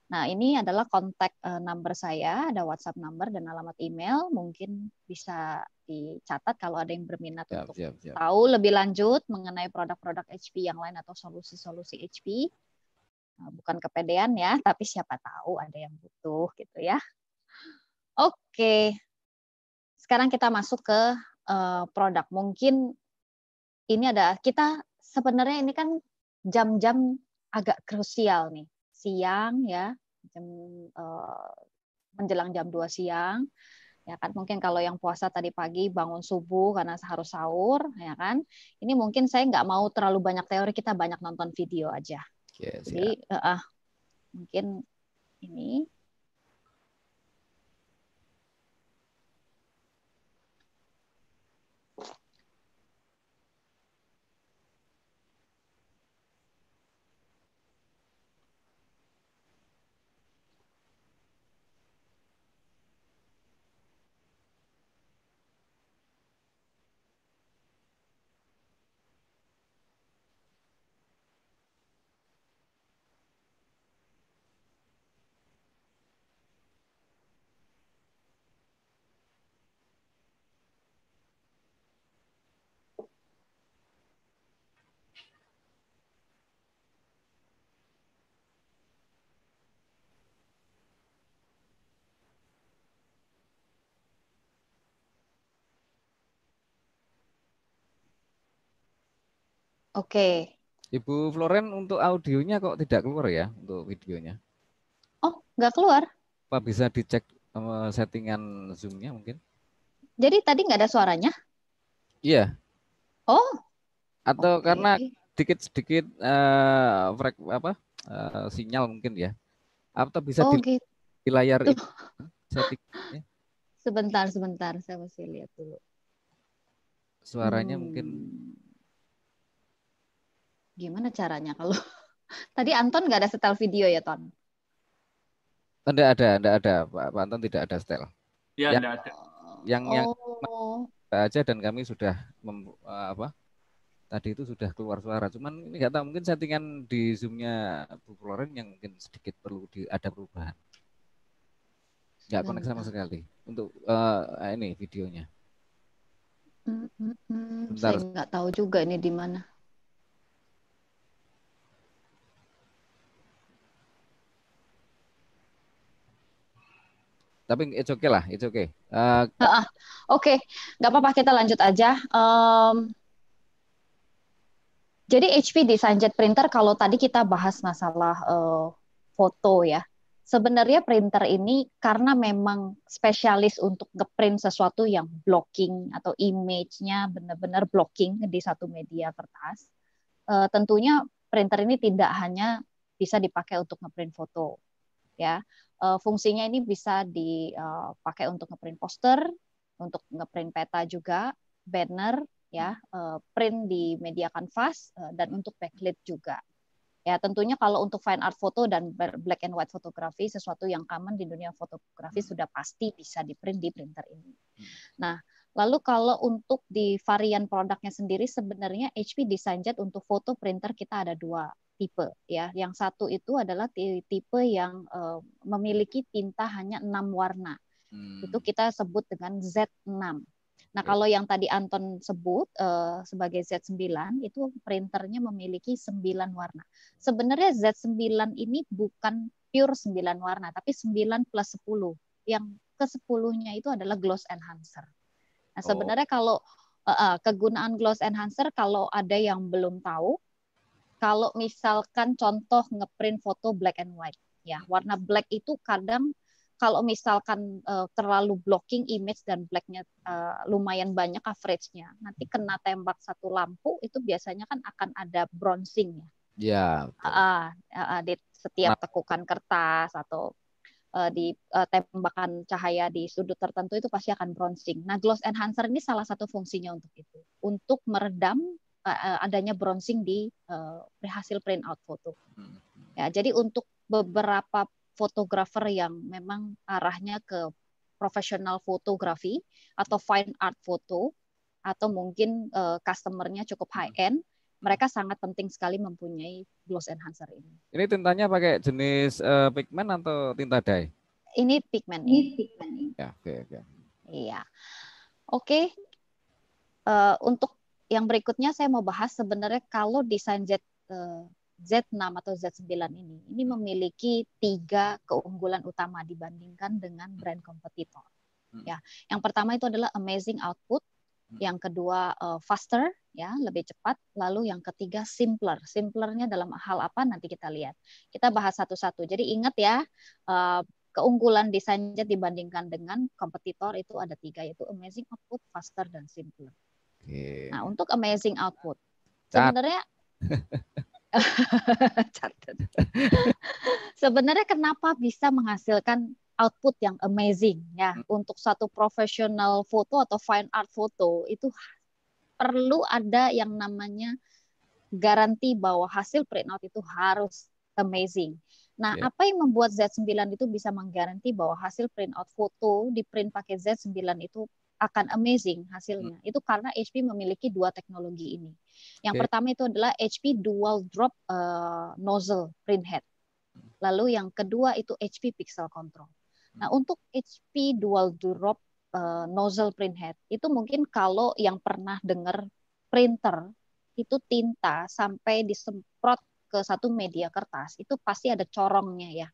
Nah, ini adalah kontak uh, number saya, ada WhatsApp number dan alamat email. Mungkin bisa dicatat kalau ada yang berminat siap, untuk siap, siap. tahu lebih lanjut mengenai produk-produk HP yang lain atau solusi-solusi HP. Nah, bukan kepedean ya, tapi siapa tahu ada yang butuh gitu ya. Oke, sekarang kita masuk ke uh, produk. Mungkin ini ada kita sebenarnya ini kan jam-jam agak krusial nih siang ya. Jam uh, menjelang jam 2 siang ya kan. Mungkin kalau yang puasa tadi pagi bangun subuh karena harus sahur ya kan. Ini mungkin saya nggak mau terlalu banyak teori kita banyak nonton video aja. Yes, jadi uh, uh, mungkin ini Oke. Ibu Floren untuk audionya kok tidak keluar ya untuk videonya? Oh, nggak keluar? Apa bisa dicek eh, settingan Zoom-nya mungkin? Jadi tadi nggak ada suaranya? Iya. Oh. Atau okay. karena sedikit-sedikit uh, frek apa uh, sinyal mungkin ya? Atau bisa oh, di, gitu. di layar itu settingnya? Sebentar, sebentar, saya masih lihat dulu. Suaranya hmm. mungkin Gimana caranya kalau *laughs* tadi Anton nggak ada setel video ya Ton? Tidak ada, tidak ada. Pak, Pak Anton tidak ada setel. Ya, yang, ada. Yang oh. yang aja dan kami sudah mem, apa? tadi itu sudah keluar suara. Cuman ini nggak tahu mungkin settingan di zoomnya Bu Floren yang mungkin sedikit perlu di, ada perubahan. Nggak konek sama sekali untuk uh, ini videonya. Mm, mm, mm. Saya nggak tahu juga ini di mana. Tapi it's okay lah, it's okay. Uh, uh, uh, Oke, okay. nggak apa-apa kita lanjut aja. Um, jadi HP DesignJet printer kalau tadi kita bahas masalah uh, foto ya, sebenarnya printer ini karena memang spesialis untuk ngeprint sesuatu yang blocking atau image-nya benar-benar blocking di satu media kertas. Uh, tentunya printer ini tidak hanya bisa dipakai untuk ngeprint foto, ya. Uh, fungsinya ini bisa dipakai untuk ngeprint poster, untuk ngeprint peta juga, banner, ya, uh, print di media kanvas uh, dan untuk backlit juga. Ya, tentunya kalau untuk fine art foto dan black and white fotografi sesuatu yang common di dunia fotografi hmm. sudah pasti bisa di print di printer ini. Hmm. Nah, lalu kalau untuk di varian produknya sendiri sebenarnya HP DesignJet untuk foto printer kita ada dua tipe ya. Yang satu itu adalah tipe yang uh, memiliki tinta hanya enam warna. Hmm. Itu kita sebut dengan Z6. Nah, kalau yang tadi Anton sebut uh, sebagai Z9 itu printernya memiliki 9 warna. Sebenarnya Z9 ini bukan pure 9 warna, tapi 9 plus 10. Yang ke-10-nya itu adalah gloss enhancer. Nah, oh. sebenarnya oh. kalau uh, kegunaan gloss enhancer kalau ada yang belum tahu, kalau misalkan contoh ngeprint foto black and white, ya warna black itu kadang kalau misalkan uh, terlalu blocking image dan blacknya uh, lumayan banyak coveragenya, nanti kena tembak satu lampu itu biasanya kan akan ada bronzing ya. Ya. Uh, uh, di setiap tekukan kertas atau uh, di uh, tembakan cahaya di sudut tertentu itu pasti akan bronzing. Nah, gloss enhancer ini salah satu fungsinya untuk itu, untuk meredam uh, adanya bronzing di uh, hasil print out foto. Hmm. Ya, jadi untuk beberapa fotografer yang memang arahnya ke profesional fotografi atau fine art foto atau mungkin uh, customernya cukup high hmm. end, mereka sangat penting sekali mempunyai gloss enhancer ini. Ini tintanya pakai jenis uh, pigment atau tinta dye? Ini pigment. Ini pigment. Ya, oke okay, oke. Okay. Iya. Oke. Okay. Uh, untuk yang berikutnya saya mau bahas sebenarnya kalau desain jet uh, Z6 atau Z9 ini ini memiliki tiga keunggulan utama dibandingkan dengan brand kompetitor. Hmm. Ya, yang pertama itu adalah amazing output, hmm. yang kedua uh, faster, ya lebih cepat, lalu yang ketiga simpler. Simplernya dalam hal apa nanti kita lihat. Kita bahas satu-satu. Jadi ingat ya. Uh, keunggulan desain jet dibandingkan dengan kompetitor itu ada tiga yaitu amazing output, faster dan simpler. Okay. Nah untuk amazing output sebenarnya *laughs* Sebenarnya kenapa bisa menghasilkan output yang amazing ya hmm. untuk satu profesional foto atau fine art foto itu perlu ada yang namanya garansi bahwa hasil print out itu harus amazing. Nah, yeah. apa yang membuat Z9 itu bisa menggaranti bahwa hasil print out foto di print pakai Z9 itu akan amazing hasilnya. Hmm. Itu karena HP memiliki dua teknologi ini. Yang okay. pertama itu adalah HP dual drop uh, nozzle print head. Lalu yang kedua itu HP pixel control. Nah, hmm. untuk HP dual drop uh, nozzle print head itu mungkin kalau yang pernah dengar printer itu tinta sampai disemprot ke satu media kertas itu pasti ada corongnya ya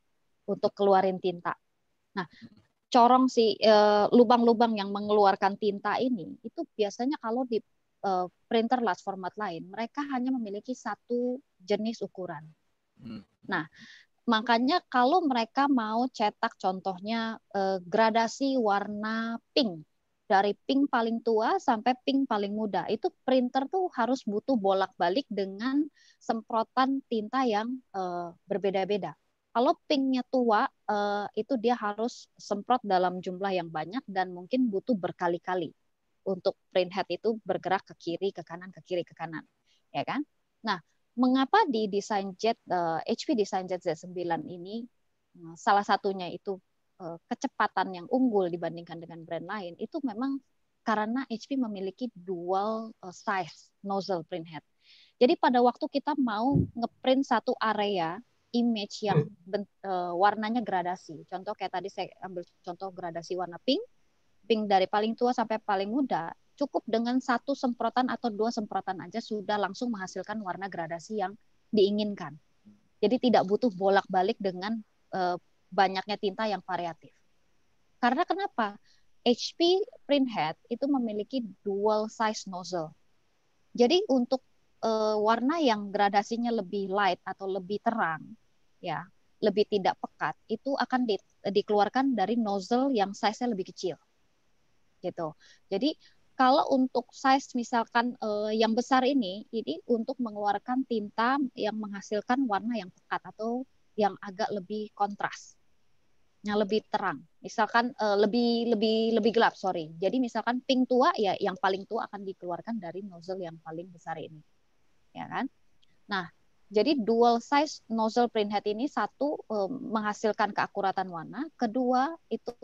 untuk keluarin tinta. Nah, corong si uh, lubang-lubang yang mengeluarkan tinta ini itu biasanya kalau di uh, printer large format lain mereka hanya memiliki satu jenis ukuran. Hmm. Nah, makanya kalau mereka mau cetak contohnya uh, gradasi warna pink dari pink paling tua sampai pink paling muda itu printer tuh harus butuh bolak-balik dengan semprotan tinta yang uh, berbeda-beda. Kalau pinknya tua, uh, itu dia harus semprot dalam jumlah yang banyak dan mungkin butuh berkali-kali untuk print head itu bergerak ke kiri, ke kanan, ke kiri, ke kanan, ya kan? Nah, mengapa di desain jet eh, HP desain jet Z9 ini uh, salah satunya itu uh, kecepatan yang unggul dibandingkan dengan brand lain itu memang karena HP memiliki dual uh, size nozzle print head. Jadi pada waktu kita mau ngeprint satu area image yang ben, uh, warnanya gradasi. Contoh kayak tadi saya ambil contoh gradasi warna pink, pink dari paling tua sampai paling muda, cukup dengan satu semprotan atau dua semprotan aja sudah langsung menghasilkan warna gradasi yang diinginkan. Jadi tidak butuh bolak-balik dengan uh, banyaknya tinta yang variatif. Karena kenapa? HP printhead itu memiliki dual size nozzle. Jadi untuk uh, warna yang gradasinya lebih light atau lebih terang, ya, lebih tidak pekat, itu akan di, dikeluarkan dari nozzle yang size-nya lebih kecil. Gitu. Jadi kalau untuk size misalkan uh, yang besar ini, ini untuk mengeluarkan tinta yang menghasilkan warna yang pekat atau yang agak lebih kontras, yang lebih terang. Misalkan uh, lebih lebih lebih gelap, sorry. Jadi misalkan pink tua ya yang paling tua akan dikeluarkan dari nozzle yang paling besar ini ya kan? Nah, jadi dual size nozzle printhead ini satu menghasilkan keakuratan warna, kedua itu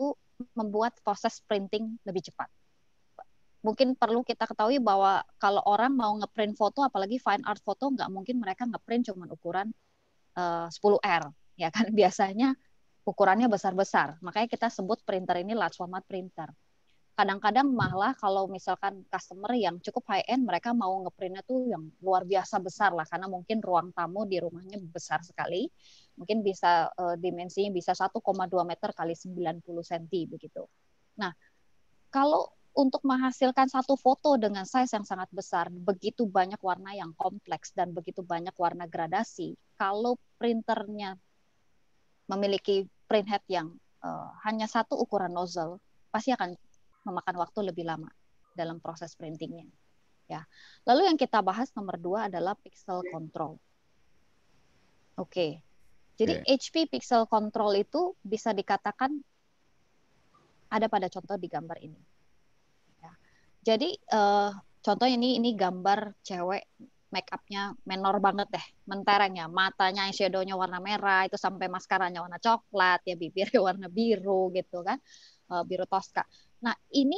membuat proses printing lebih cepat. Mungkin perlu kita ketahui bahwa kalau orang mau ngeprint foto, apalagi fine art foto, nggak mungkin mereka ngeprint cuma ukuran uh, 10R, ya kan? *laughs* Biasanya ukurannya besar-besar. Makanya kita sebut printer ini large format printer kadang-kadang malah kalau misalkan customer yang cukup high end mereka mau ngeprintnya tuh yang luar biasa besar lah karena mungkin ruang tamu di rumahnya besar sekali. Mungkin bisa uh, dimensinya bisa 1,2 meter kali 90 cm begitu. Nah kalau untuk menghasilkan satu foto dengan size yang sangat besar begitu banyak warna yang kompleks dan begitu banyak warna gradasi kalau printernya memiliki printhead yang uh, hanya satu ukuran nozzle pasti akan memakan waktu lebih lama dalam proses printingnya. Ya. Lalu yang kita bahas nomor dua adalah pixel control. Oke. Okay. Jadi okay. HP pixel control itu bisa dikatakan ada pada contoh di gambar ini. Ya. Jadi uh, contoh ini ini gambar cewek make upnya menor banget deh, menterengnya, matanya shadow-nya warna merah, itu sampai maskaranya warna coklat, ya bibirnya *laughs* warna biru gitu kan, uh, biru toska. Nah, ini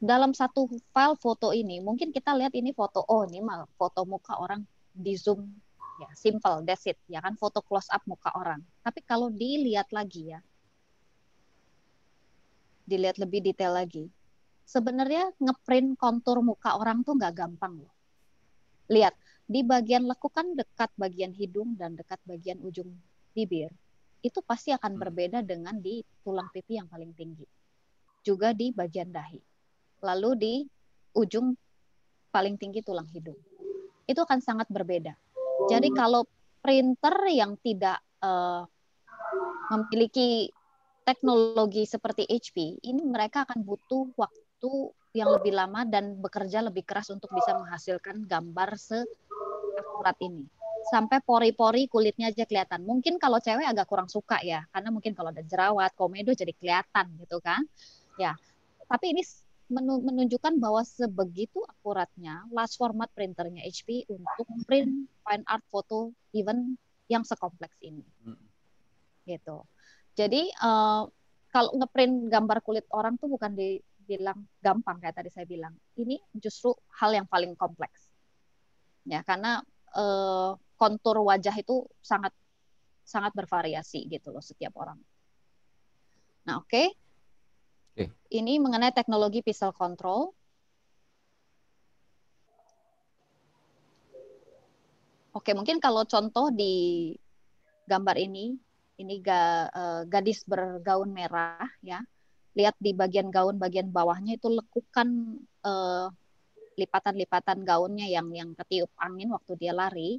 dalam satu file foto ini, mungkin kita lihat ini foto, oh ini mah foto muka orang di zoom, ya simple, that's it, ya kan foto close up muka orang. Tapi kalau dilihat lagi ya, dilihat lebih detail lagi, sebenarnya ngeprint kontur muka orang tuh nggak gampang loh. Lihat, di bagian lekukan dekat bagian hidung dan dekat bagian ujung bibir, itu pasti akan hmm. berbeda dengan di tulang pipi yang paling tinggi juga di bagian dahi. Lalu di ujung paling tinggi tulang hidung. Itu akan sangat berbeda. Jadi kalau printer yang tidak uh, memiliki teknologi seperti HP, ini mereka akan butuh waktu yang lebih lama dan bekerja lebih keras untuk bisa menghasilkan gambar seakurat ini. Sampai pori-pori kulitnya aja kelihatan. Mungkin kalau cewek agak kurang suka ya, karena mungkin kalau ada jerawat, komedo jadi kelihatan gitu kan. Ya, tapi ini menunjukkan bahwa sebegitu akuratnya large format printernya HP untuk print fine art foto even yang sekompleks ini. Hmm. Gitu. Jadi uh, kalau ngeprint gambar kulit orang tuh bukan dibilang gampang kayak tadi saya bilang. Ini justru hal yang paling kompleks. Ya, karena uh, kontur wajah itu sangat sangat bervariasi gitu loh setiap orang. Nah, oke. Okay. Okay. Ini mengenai teknologi pixel control. Oke, mungkin kalau contoh di gambar ini, ini ga, uh, gadis bergaun merah, ya. Lihat di bagian gaun bagian bawahnya itu lekukan uh, lipatan-lipatan gaunnya yang yang ketiup angin waktu dia lari.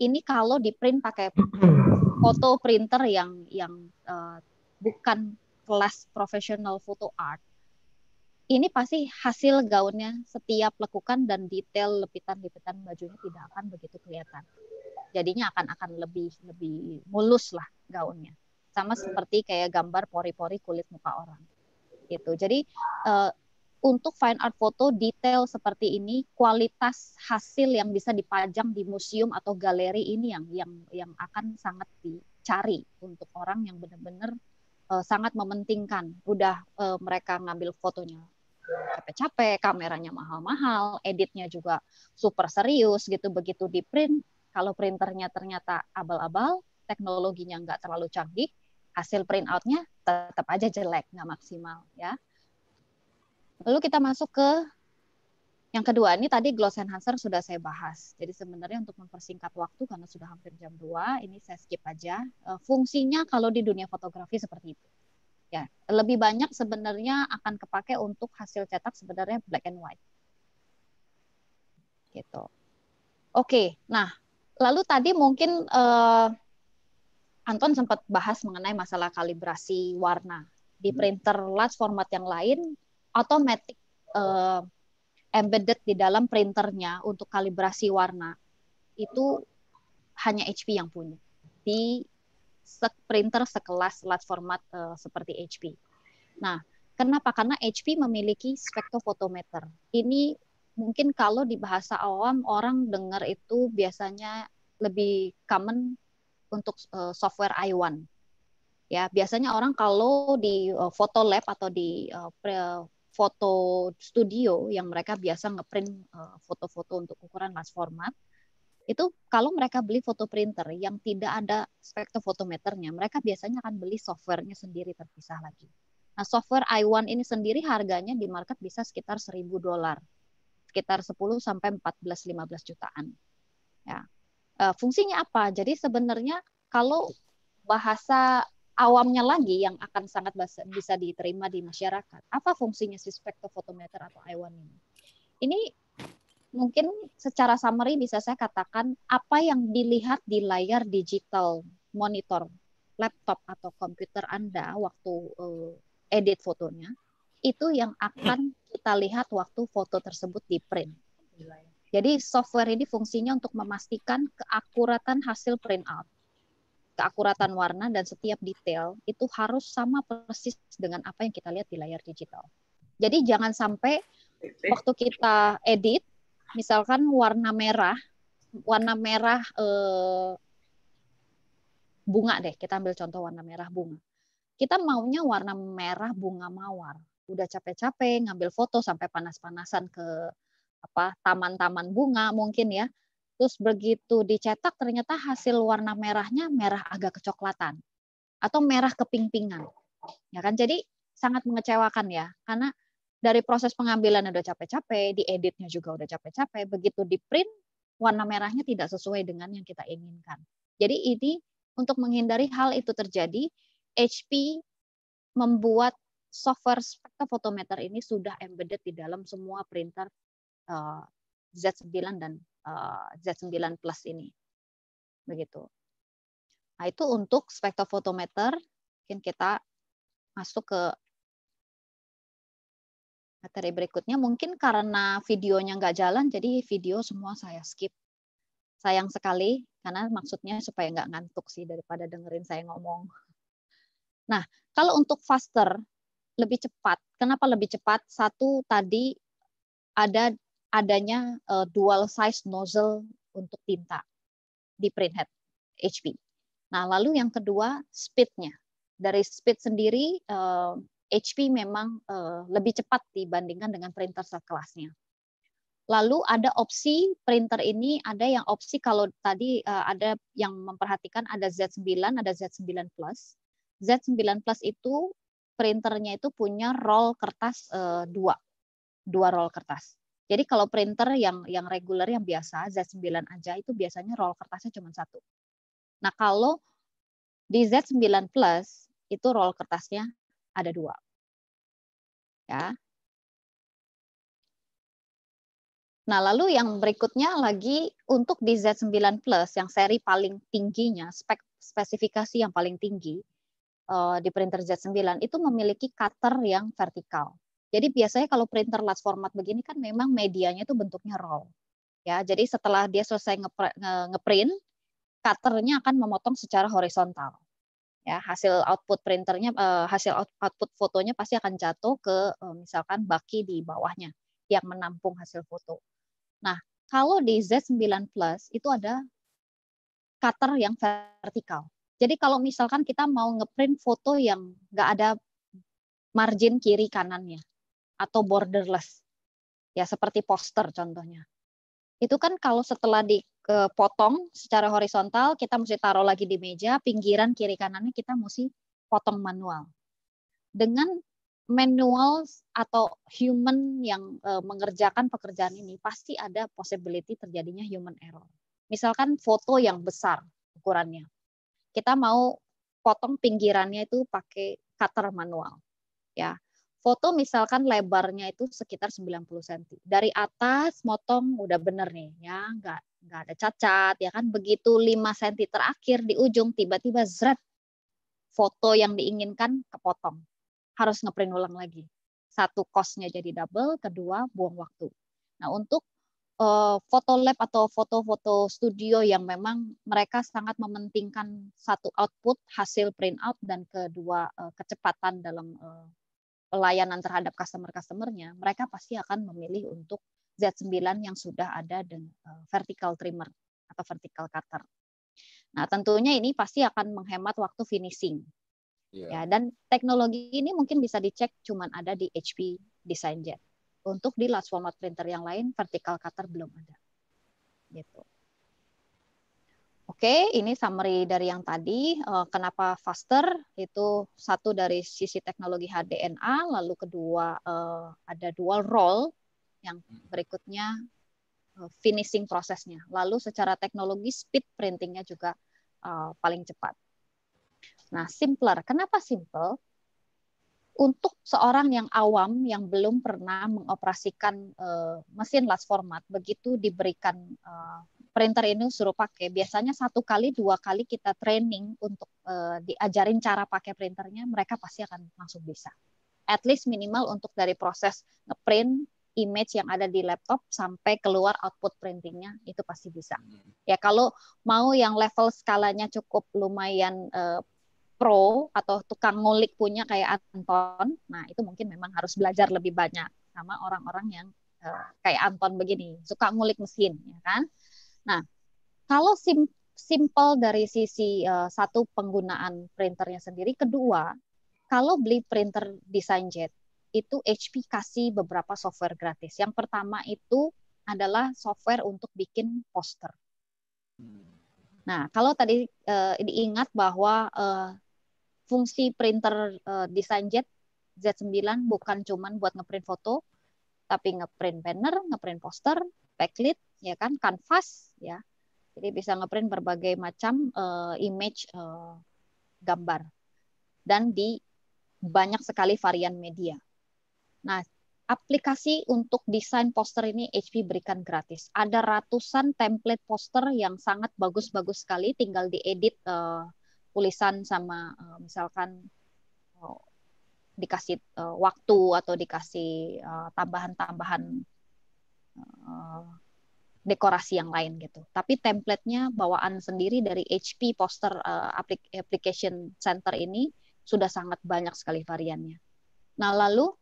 Ini kalau di print pakai *clears throat* foto printer yang yang uh, bukan kelas profesional foto art, ini pasti hasil gaunnya setiap lekukan dan detail lepitan-lepitan bajunya tidak akan begitu kelihatan. Jadinya akan akan lebih lebih mulus lah gaunnya. Sama seperti kayak gambar pori-pori kulit muka orang. Gitu. Jadi uh, untuk fine art foto detail seperti ini kualitas hasil yang bisa dipajang di museum atau galeri ini yang yang yang akan sangat dicari untuk orang yang benar-benar uh, sangat mementingkan udah uh, mereka ngambil fotonya capek-capek, kameranya mahal-mahal, editnya juga super serius gitu. Begitu di print, kalau printernya ternyata abal-abal, teknologinya nggak terlalu canggih, hasil print outnya tetap aja jelek, nggak maksimal ya. Lalu kita masuk ke yang kedua, ini tadi gloss enhancer sudah saya bahas. Jadi sebenarnya untuk mempersingkat waktu karena sudah hampir jam 2, ini saya skip aja. Eh, fungsinya kalau di dunia fotografi seperti itu. Ya, lebih banyak sebenarnya akan kepake untuk hasil cetak sebenarnya black and white. Gitu. Oke, nah lalu tadi mungkin uh, Anton sempat bahas mengenai masalah kalibrasi warna di hmm. printer large format yang lain, automatic uh, embedded di dalam printernya untuk kalibrasi warna itu hanya HP yang punya di printer sekelas large format uh, seperti HP. Nah, kenapa? Karena HP memiliki spektrofotometer. Ini mungkin kalau di bahasa awam orang dengar itu biasanya lebih common untuk uh, software i1. Ya, biasanya orang kalau di uh, foto lab atau di uh, foto studio yang mereka biasa ngeprint uh, foto-foto untuk ukuran large format itu kalau mereka beli foto printer yang tidak ada spektrofotometernya, mereka biasanya akan beli softwarenya sendiri terpisah lagi. Nah, software i1 ini sendiri harganya di market bisa sekitar 1000 dolar. Sekitar 10 sampai 14 15 jutaan. Ya. Uh, fungsinya apa? Jadi sebenarnya kalau bahasa awamnya lagi yang akan sangat bisa diterima di masyarakat. Apa fungsinya si spektrofotometer atau I1 ini? Ini mungkin secara summary bisa saya katakan apa yang dilihat di layar digital monitor laptop atau komputer Anda waktu uh, edit fotonya itu yang akan kita lihat waktu foto tersebut di print. Jadi software ini fungsinya untuk memastikan keakuratan hasil print out keakuratan warna dan setiap detail itu harus sama persis dengan apa yang kita lihat di layar digital. Jadi jangan sampai waktu kita edit, misalkan warna merah, warna merah eh, bunga deh, kita ambil contoh warna merah bunga. Kita maunya warna merah bunga mawar. Udah capek-capek ngambil foto sampai panas-panasan ke apa taman-taman bunga mungkin ya Terus begitu dicetak ternyata hasil warna merahnya merah agak kecoklatan atau merah keping-pingan. Ya kan? Jadi sangat mengecewakan ya karena dari proses pengambilan udah capek-capek, di editnya juga udah capek-capek, begitu di print warna merahnya tidak sesuai dengan yang kita inginkan. Jadi ini untuk menghindari hal itu terjadi, HP membuat software spektrofotometer ini sudah embedded di dalam semua printer uh, Z9 dan Z9 Plus ini. Begitu. Nah, itu untuk spektrofotometer. Mungkin kita masuk ke materi berikutnya. Mungkin karena videonya nggak jalan, jadi video semua saya skip. Sayang sekali, karena maksudnya supaya nggak ngantuk sih daripada dengerin saya ngomong. Nah, kalau untuk faster, lebih cepat. Kenapa lebih cepat? Satu, tadi ada adanya uh, dual size nozzle untuk tinta di printhead HP. Nah, lalu yang kedua speednya. Dari speed sendiri uh, eh, HP memang uh, lebih cepat dibandingkan dengan printer sekelasnya. Lalu ada opsi printer ini ada yang opsi kalau tadi uh, ada yang memperhatikan ada Z9, ada Z9 Plus. Z9 Plus itu printernya itu punya roll kertas uh, dua, dua roll kertas. Jadi kalau printer yang yang reguler yang biasa Z9 aja itu biasanya roll kertasnya cuma satu. Nah kalau di Z9 Plus itu roll kertasnya ada dua. Ya. Nah lalu yang berikutnya lagi untuk di Z9 Plus yang seri paling tingginya spek spesifikasi yang paling tinggi uh, di printer Z9 itu memiliki cutter yang vertikal. Jadi biasanya kalau printer large format begini kan memang medianya itu bentuknya roll. Ya, jadi setelah dia selesai ngeprint, cutternya akan memotong secara horizontal. Ya, hasil output printernya eh, hasil output fotonya pasti akan jatuh ke eh, misalkan baki di bawahnya yang menampung hasil foto. Nah, kalau di Z9 Plus itu ada cutter yang vertikal. Jadi kalau misalkan kita mau ngeprint foto yang nggak ada margin kiri kanannya, atau borderless. Ya, seperti poster contohnya. Itu kan kalau setelah dipotong secara horizontal, kita mesti taruh lagi di meja, pinggiran kiri kanannya kita mesti potong manual. Dengan manual atau human yang uh, mengerjakan pekerjaan ini pasti ada possibility terjadinya human error. Misalkan foto yang besar ukurannya. Kita mau potong pinggirannya itu pakai cutter manual. Ya. Foto misalkan lebarnya itu sekitar 90 cm. Dari atas motong udah bener nih ya, nggak nggak ada cacat ya kan. Begitu 5 cm terakhir di ujung tiba-tiba zret foto yang diinginkan kepotong. Harus ngeprint ulang lagi. Satu costnya jadi double, kedua buang waktu. Nah untuk uh, foto lab atau foto-foto studio yang memang mereka sangat mementingkan satu output hasil print out dan kedua uh, kecepatan dalam uh, pelayanan terhadap customer-customernya, mereka pasti akan memilih untuk Z9 yang sudah ada dengan vertical trimmer atau vertical cutter. Nah, tentunya ini pasti akan menghemat waktu finishing. Yeah. Ya, dan teknologi ini mungkin bisa dicek cuman ada di HP DesignJet. Untuk di large format printer yang lain vertical cutter belum ada. Gitu. Oke, ini summary dari yang tadi. Eh, kenapa faster? Itu satu dari sisi teknologi HDNA, lalu kedua eh, ada dual role, yang berikutnya eh, finishing prosesnya. Lalu secara teknologi speed printingnya juga paling cepat. Nah, simpler. Kenapa simple? untuk seorang yang awam yang belum pernah mengoperasikan mesin large format, begitu diberikan printer ini suruh pakai, biasanya satu kali dua kali kita training untuk uh, diajarin cara pakai printernya, mereka pasti akan langsung bisa. At least minimal untuk dari proses ngeprint image yang ada di laptop sampai keluar output printingnya itu pasti bisa. Ya kalau mau yang level skalanya cukup lumayan uh, pro atau tukang ngulik punya kayak Anton, nah itu mungkin memang harus belajar lebih banyak sama orang-orang yang uh, kayak Anton begini, suka ngulik mesin, ya kan? Nah, kalau sim simple dari sisi uh, satu penggunaan printernya sendiri, kedua, kalau beli printer DesignJet itu HP kasih beberapa software gratis. Yang pertama itu adalah software untuk bikin poster. Nah, kalau tadi uh, diingat bahwa uh, fungsi printer uh, desain jet Z9 bukan cuman buat ngeprint foto, tapi ngeprint banner, ngeprint poster, backlit, ya kan, canvas, ya. Jadi bisa ngeprint berbagai macam uh, image uh, gambar dan di banyak sekali varian media. Nah, aplikasi untuk desain poster ini HP berikan gratis. Ada ratusan template poster yang sangat bagus-bagus sekali, tinggal diedit uh, tulisan sama uh, misalkan uh, dikasih uh, waktu atau dikasih tambahan-tambahan uh, dekorasi yang lain gitu. Tapi templatenya bawaan sendiri dari HP Poster uh, Application Center ini sudah sangat banyak sekali variannya. Nah lalu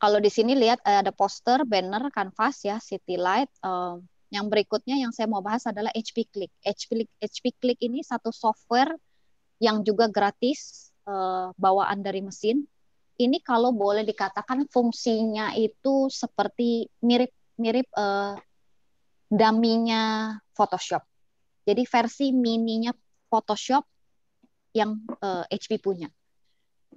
kalau di sini lihat ada poster, banner, kanvas ya, city light, uh, yang berikutnya yang saya mau bahas adalah HP Click. HP, HP Click ini satu software yang juga gratis uh, bawaan dari mesin. Ini kalau boleh dikatakan fungsinya itu seperti mirip-mirip uh, eh, daminya Photoshop. Jadi versi mininya Photoshop yang uh, eh, HP punya.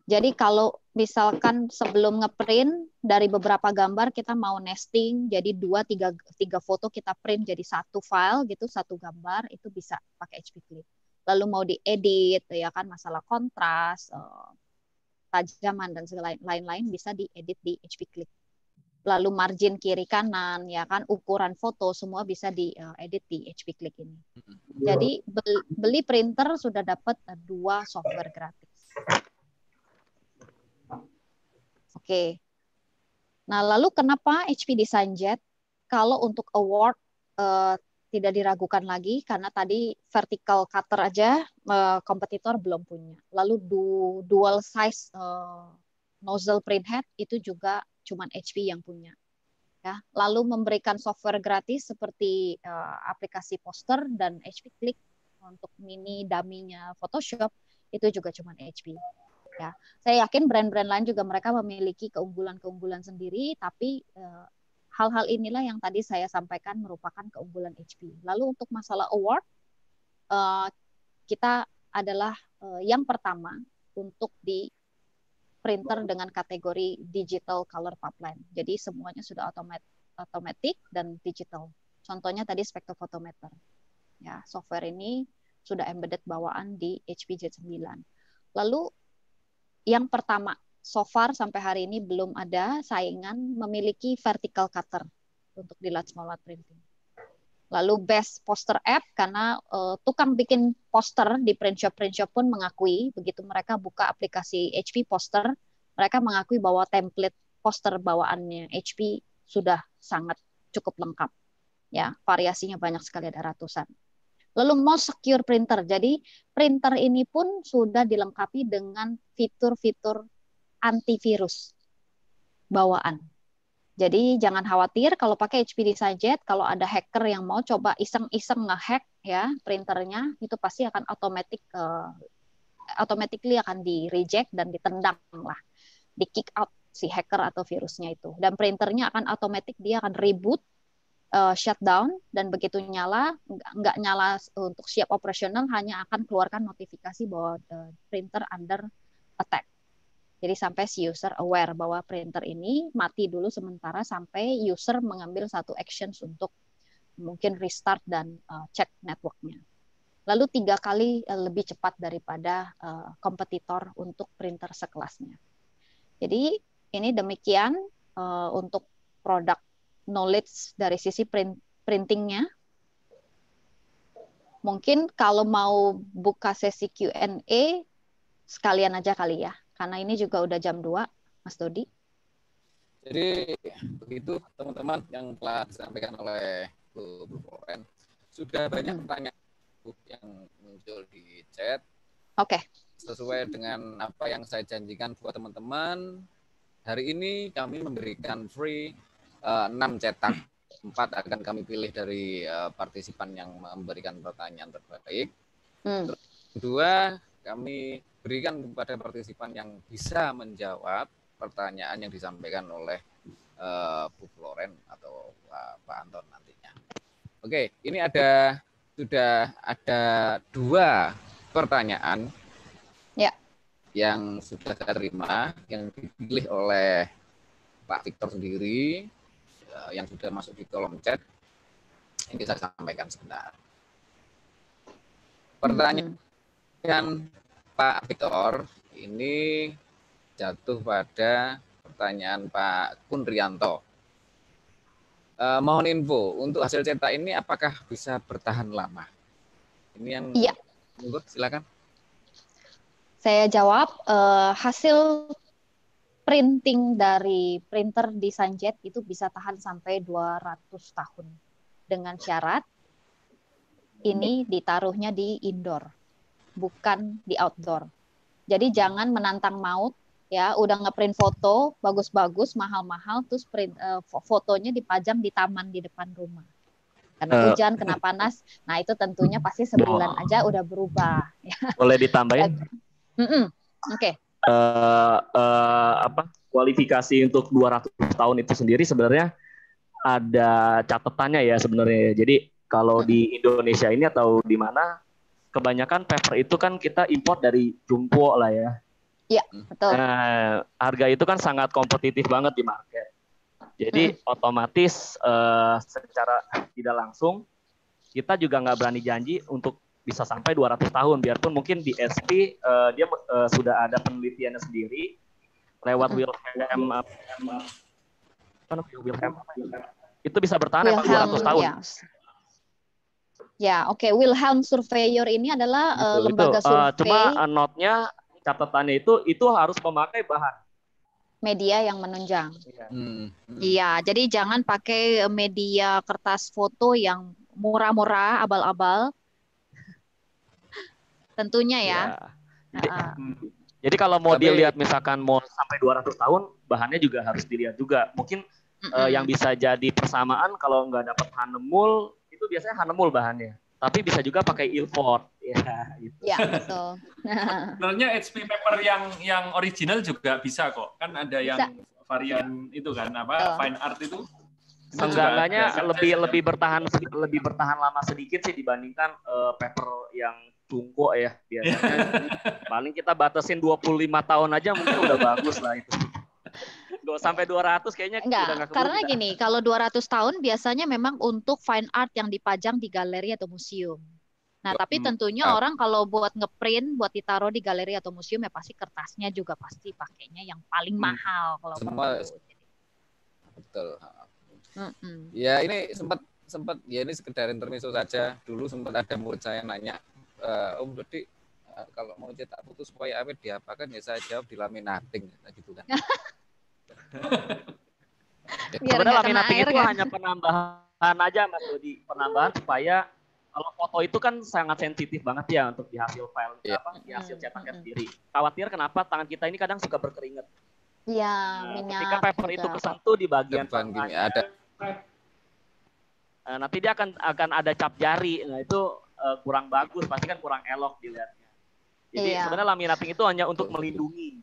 Jadi kalau misalkan sebelum ngeprint dari beberapa gambar kita mau nesting, jadi dua tiga tiga foto kita print jadi satu file gitu satu gambar itu bisa pakai HP Clip. Lalu mau diedit ya kan masalah kontras, uh, tajaman dan segala lain-lain bisa diedit di HP Clip. Lalu margin kiri kanan ya kan ukuran foto semua bisa diedit di HP Click ini. Jadi beli printer sudah dapat dua software gratis. Oke. Nah, lalu kenapa HP Design Jet kalau untuk award uh, tidak diragukan lagi karena tadi vertical cutter aja uh, kompetitor belum punya. Lalu du dual size uh, nozzle printhead itu juga cuman HP yang punya. Ya, lalu memberikan software gratis seperti uh, aplikasi poster dan HP Click untuk mini daminya Photoshop itu juga cuman HP. Ya, saya yakin brand-brand lain juga mereka memiliki keunggulan-keunggulan sendiri, tapi uh, hal-hal inilah yang tadi saya sampaikan merupakan keunggulan HP. Lalu untuk masalah award, uh, kita adalah uh, yang pertama untuk di printer dengan kategori digital color pipeline. Jadi semuanya sudah otomatis dan digital. Contohnya tadi spektrofotometer. Ya, software ini sudah embedded bawaan di HP J9. Lalu yang pertama, so far sampai hari ini belum ada saingan memiliki vertical cutter untuk di large format printing. Lalu best poster app karena uh, tukang bikin poster di print shop print shop pun mengakui begitu mereka buka aplikasi HP poster, mereka mengakui bahwa template poster bawaannya HP sudah sangat cukup lengkap. Ya, variasinya banyak sekali ada ratusan. Lalu most secure printer. Jadi printer ini pun sudah dilengkapi dengan fitur-fitur antivirus bawaan. Jadi jangan khawatir kalau pakai HP Design kalau ada hacker yang mau coba iseng-iseng ngehack ya printernya itu pasti akan otomatis uh, automatically akan di reject dan ditendang lah, di kick out si hacker atau virusnya itu. Dan printernya akan otomatis dia akan reboot, uh, shutdown dan begitu nyala nggak nyala untuk siap operasional hanya akan keluarkan notifikasi bahwa the printer under attack. Jadi sampai si user aware bahwa printer ini mati dulu sementara sampai user mengambil satu actions untuk mungkin restart dan uh, cek networknya. Lalu tiga kali uh, lebih cepat daripada uh, kompetitor untuk printer sekelasnya. Jadi ini demikian uh, untuk produk knowledge dari sisi print, printingnya. Mungkin kalau mau buka sesi Q&A sekalian aja kali ya karena ini juga udah jam 2, Mas Dodi. Jadi begitu teman-teman yang telah disampaikan oleh Bu, Bu Loren. Sudah banyak hmm. pertanyaan yang muncul di chat. Oke. Okay. Sesuai dengan apa yang saya janjikan buat teman-teman, hari ini kami memberikan free uh, eh, 6 cetak. Empat akan kami pilih dari uh, partisipan yang memberikan pertanyaan terbaik. Hmm. Terus, kedua, kami berikan kepada partisipan yang bisa menjawab pertanyaan yang disampaikan oleh uh, Bu Floren atau uh, Pak Anton nantinya. Oke, ini ada sudah ada dua pertanyaan ya. yang sudah saya terima, yang dipilih oleh Pak Victor sendiri, uh, yang sudah masuk di kolom chat. Ini saya sampaikan sebentar. Pertanyaan hmm. Pak Victor ini jatuh pada pertanyaan Pak Kunrianto. Eh, mohon info untuk hasil cetak ini apakah bisa bertahan lama? Ini yang Iya. Monggo, silakan. Saya jawab eh, hasil printing dari printer desain jet itu bisa tahan sampai 200 tahun dengan syarat ini ditaruhnya di indoor bukan di outdoor. Jadi jangan menantang maut ya, udah ngeprint foto bagus-bagus, mahal-mahal terus print uh, fotonya dipajang di taman di depan rumah. Karena uh, hujan, kena panas. Nah, itu tentunya pasti sebulan oh. aja udah berubah ya. Boleh ditambahin? *laughs* mm -mm. Oke. Okay. Uh, eh, uh, apa kualifikasi untuk 200 tahun itu sendiri sebenarnya ada catatannya ya sebenarnya. Jadi kalau di Indonesia ini atau di mana kebanyakan paper itu kan kita import dari Jumbo lah ya. Iya, betul. Nah, harga itu kan sangat kompetitif banget di market. Jadi hmm. otomatis uh, secara tidak langsung kita juga nggak berani janji untuk bisa sampai 200 tahun biarpun mungkin di SP uh, eh, dia uh, sudah ada penelitiannya sendiri lewat hmm. Wilhelm apa Wilhelm itu bisa bertahan Wilhelm, 200 tahun. Ya. Ya, oke. Okay. Wilhelm Surveyor ini adalah uh, lembaga itu. survei. Uh, cuma uh, notnya catatannya itu itu harus memakai bahan media yang menunjang. Iya. Hmm. Iya, jadi jangan pakai media kertas foto yang murah-murah, abal-abal. *laughs* Tentunya ya. ya. Jadi, uh, jadi kalau mau Tapi, dilihat misalkan mau sampai 200 tahun, bahannya juga harus dilihat juga. Mungkin uh -uh. Uh, yang bisa jadi persamaan kalau nggak dapat Hanemul itu biasanya Hanemul bahannya. Tapi bisa juga pakai Ilford. *laughs* Ya, itu. Ya, betul. *laughs* Sebenarnya HP paper yang yang original juga bisa kok. Kan ada yang varian itu kan apa fine art itu. Seenggaknya lebih lebih bertahan lebih bertahan lama sedikit sih dibandingkan uh, paper yang tunggu ya biasanya. *laughs* Paling kita batasin 25 tahun aja mungkin udah bagus lah itu. Dua sampai 200 kayaknya enggak, udah karena gini, kalau 200 tahun biasanya memang untuk fine art yang dipajang di galeri atau museum. Nah, tapi hmm, tentunya hmm. orang kalau buat ngeprint, buat ditaruh di galeri atau museum ya pasti kertasnya juga pasti pakainya yang paling hmm. mahal kalau Semua, betul. Hmm. Ya ini sempat sempat ya ini sekedar intermezzo saja. Dulu sempat ada murid saya nanya, e, Om Dodi eh, kalau mau cetak putus supaya apa diapakan ya saya jawab di laminating gitu kan. *laughs* Sebenarnya laminating itu kan? hanya penambahan aja Mas Dodi, penambahan supaya kalau foto itu kan sangat sensitif banget ya untuk di hasil file yeah. apa di hasil cetaknya sendiri. Khawatir kenapa tangan kita ini kadang suka berkeringat. Iya, nah, minyak. Ketika paper itu kesatu di bagian Depan gini ada. Nah, nanti dia akan akan ada cap jari. Nah, itu uh, kurang bagus, pasti kan kurang elok dilihatnya. Jadi yeah. sebenarnya laminating itu hanya untuk melindungi,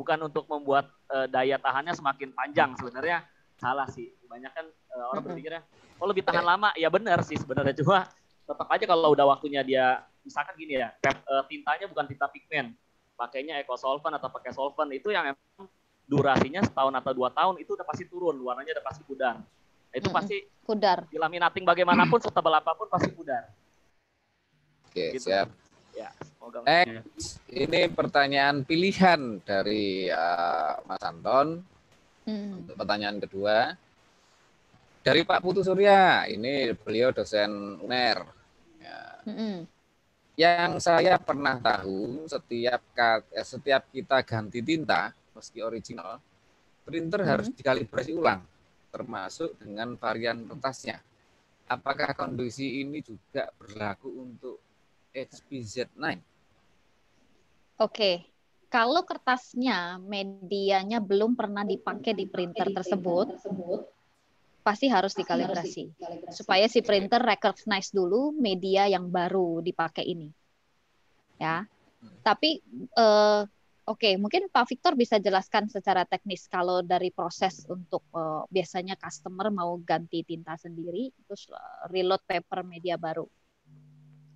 bukan untuk membuat uh, daya tahannya semakin panjang. Sebenarnya salah sih. Banyak kan uh, orang berpikirnya, oh lebih tahan lama. Ya benar sih sebenarnya cuma tetap aja kalau udah waktunya dia misalkan gini ya uh, tintanya bukan tinta pigmen pakainya eco solvent atau pakai solvent itu yang emang durasinya setahun atau dua tahun itu udah pasti turun warnanya udah pasti pudar itu mm -hmm. pasti pudar di laminating bagaimanapun setebal apa pun pasti pudar oke gitu. siap ya semoga Next, ini pertanyaan pilihan dari uh, Mas Anton mm. untuk pertanyaan kedua dari Pak Putu Surya ini beliau dosen UNER Mm-hmm. Yang saya pernah tahu setiap eh, setiap kita ganti tinta meski original, printer mm-hmm. harus dikalibrasi ulang, termasuk dengan varian kertasnya. Apakah kondisi ini juga berlaku untuk HP Z9? Oke, kalau kertasnya medianya belum pernah dipakai di printer tersebut, pasti harus dikalibrasi, supaya si printer recognize dulu media yang baru dipakai ini. Ya. Tapi uh, oke, okay, mungkin Pak Victor bisa jelaskan secara teknis kalau dari proses untuk uh, biasanya customer mau ganti tinta sendiri terus uh, reload paper media baru.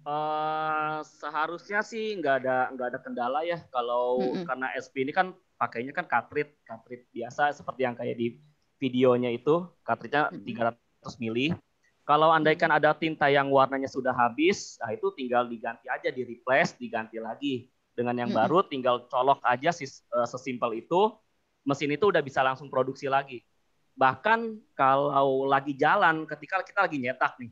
Uh, seharusnya sih nggak ada nggak ada kendala ya kalau mm -hmm. karena SP ini kan pakainya kan cartridge cartridge biasa seperti yang kayak di videonya itu cartridge-nya 300 mili. Kalau andaikan ada tinta yang warnanya sudah habis, nah itu tinggal diganti aja, di replace, diganti lagi. Dengan yang baru tinggal colok aja eh, sesimpel itu, mesin itu udah bisa langsung produksi lagi. Bahkan kalau lagi jalan, ketika kita lagi nyetak nih,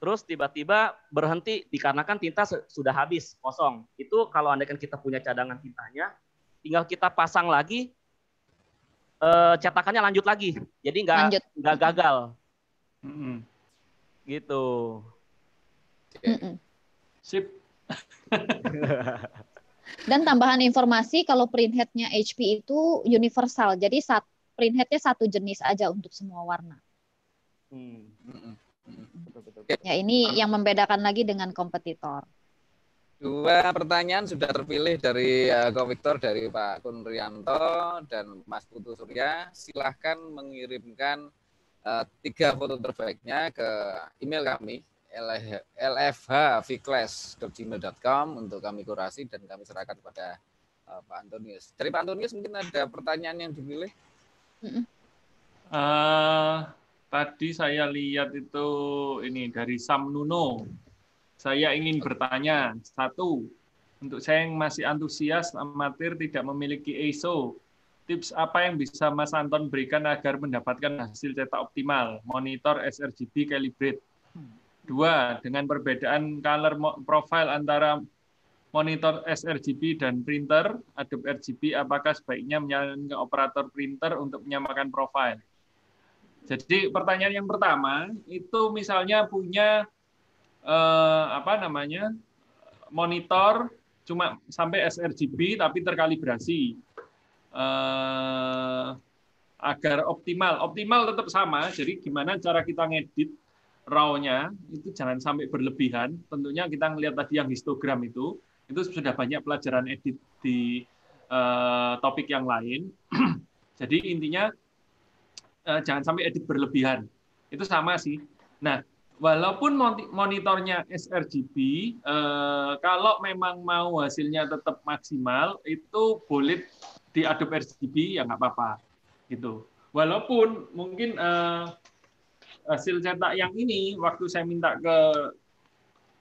terus tiba-tiba berhenti dikarenakan tinta sudah habis, kosong. Itu kalau andaikan kita punya cadangan tintanya, tinggal kita pasang lagi, uh, cetakannya lanjut lagi. Jadi nggak nggak gagal. Mm -hmm. Gitu. Mm -mm. Sip. *laughs* Dan tambahan informasi kalau printheadnya HP itu universal. Jadi saat printheadnya satu jenis aja untuk semua warna. Hmm. Ya ini yang membedakan lagi dengan kompetitor. Dua pertanyaan sudah terpilih dari uh, Ko Victor, dari Pak Kunrianto dan Mas Putu Surya. Silahkan mengirimkan uh, tiga foto terbaiknya ke email kami lfhvclass.gmail.com untuk kami kurasi dan kami serahkan kepada uh, Pak Antonius. Dari Pak Antonius mungkin ada pertanyaan yang dipilih? Uh, tadi saya lihat itu ini dari Sam Nuno saya ingin bertanya, satu, untuk saya yang masih antusias, amatir, tidak memiliki ISO, tips apa yang bisa Mas Anton berikan agar mendapatkan hasil cetak optimal, monitor sRGB calibrate? Dua, dengan perbedaan color profile antara monitor sRGB dan printer, Adobe RGB, apakah sebaiknya menyalurkan operator printer untuk menyamakan profile? Jadi pertanyaan yang pertama, itu misalnya punya eh, apa namanya monitor cuma sampai sRGB tapi terkalibrasi eh, agar optimal. Optimal tetap sama. Jadi gimana cara kita ngedit raw-nya itu jangan sampai berlebihan. Tentunya kita ngelihat tadi yang histogram itu, itu sudah banyak pelajaran edit di uh, topik yang lain. *clears throat* Jadi intinya uh, jangan sampai edit berlebihan. Itu sama sih. Nah, walaupun monitornya sRGB, uh, kalau memang mau hasilnya tetap maksimal, itu boleh di Adobe RGB ya nggak apa-apa, gitu. Walaupun mungkin uh, hasil cetak yang ini waktu saya minta ke